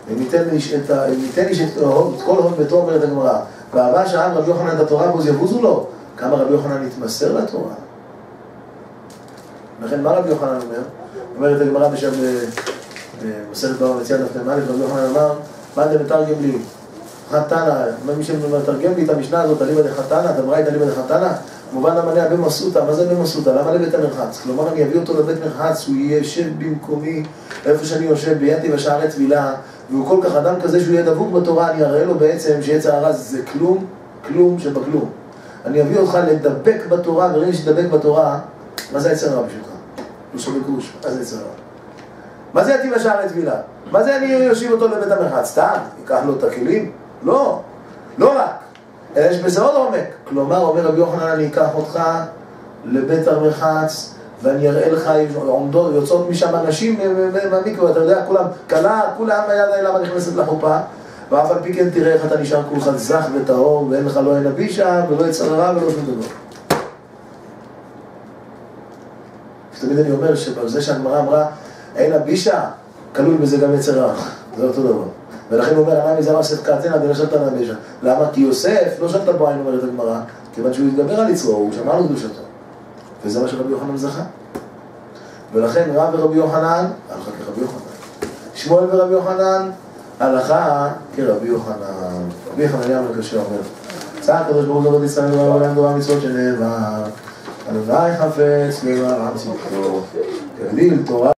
ניתן איש את כל הון ביתו, אומרת הגמרא. ואהבה שאהב רבי יוחנן את התורה, בוז יבוזו לו. כמה רבי יוחנן התמסר לתורה. לכן מה רבי יוחנן אומר? אומרת הגמרא בשם במסכת בבא מציאה דף מ"א, רבי יוחנן אמר, מה אתם מתרגם לי? חתנה, מי שמתרגם לי את המשנה הזאת, אליבא דחתנה, דברייתא אליבא דחתנה, מובן המלא במסותא, מה זה במסותא? למה לבית המרחץ? כלומר אני אביא אותו לבית מרחץ, הוא יושב במקומי, איפה שאני יושב, בידתי בשערי טבילה, והוא כל כך אדם כזה שהוא יהיה דבוק בתורה, אני אראה לו בעצם שיצר הרע זה כלום, כלום שבכלום. אני אביא אותך לדבק בתורה, וראי שתדבק בתורה, מה זה יצר הרע בשבילך? לא שווה גרוש, מה זה יצר הרע? מה זה יתי בשערי טבילה? מה זה אני יושיב אותו לבית המרחץ? סתם? ייקח לו את הכלים? לא, לא רק. אלא יש בזה עוד עומק. כלומר, אומר רבי יוחנן, אני אקח אותך לבית המרחץ, ואני אראה לך, עומדות, יוצאות משם אנשים מהמקווה, אתה יודע, כולם, כלה, כולם היד האלה נכנסת לחופה, ואף על פי כן תראה איך אתה נשאר כולך זך וטהור, ואין לך לא אין אבישה, ולא יצר רע ולא שום דבר. תמיד אני אומר שבזה שהגמרא אמרה, אין אבישה, כלול בזה גם יצר רע. זה אותו דבר. ולכן הוא אומר, ענה מזרע יוסף קעתנא ולא שתה נבישה. למה? כי יוסף לא שתה בו עין אומרת הגמרא, כיוון שהוא התגבר על יצרו, הוא שמע לו קדושתו. וזה מה שרבי יוחנן זכה. ולכן רב ורבי יוחנן, הלכה כרבי יוחנן. שמואל ורבי יוחנן, הלכה כרבי יוחנן. רבי יוחנן היה מקשר אומר, צעק הקדוש ברוך הוא ישראל ורב עליהם דורם מצוות שנאמר, אדוני חפץ למען צדקו, יגדיל תורה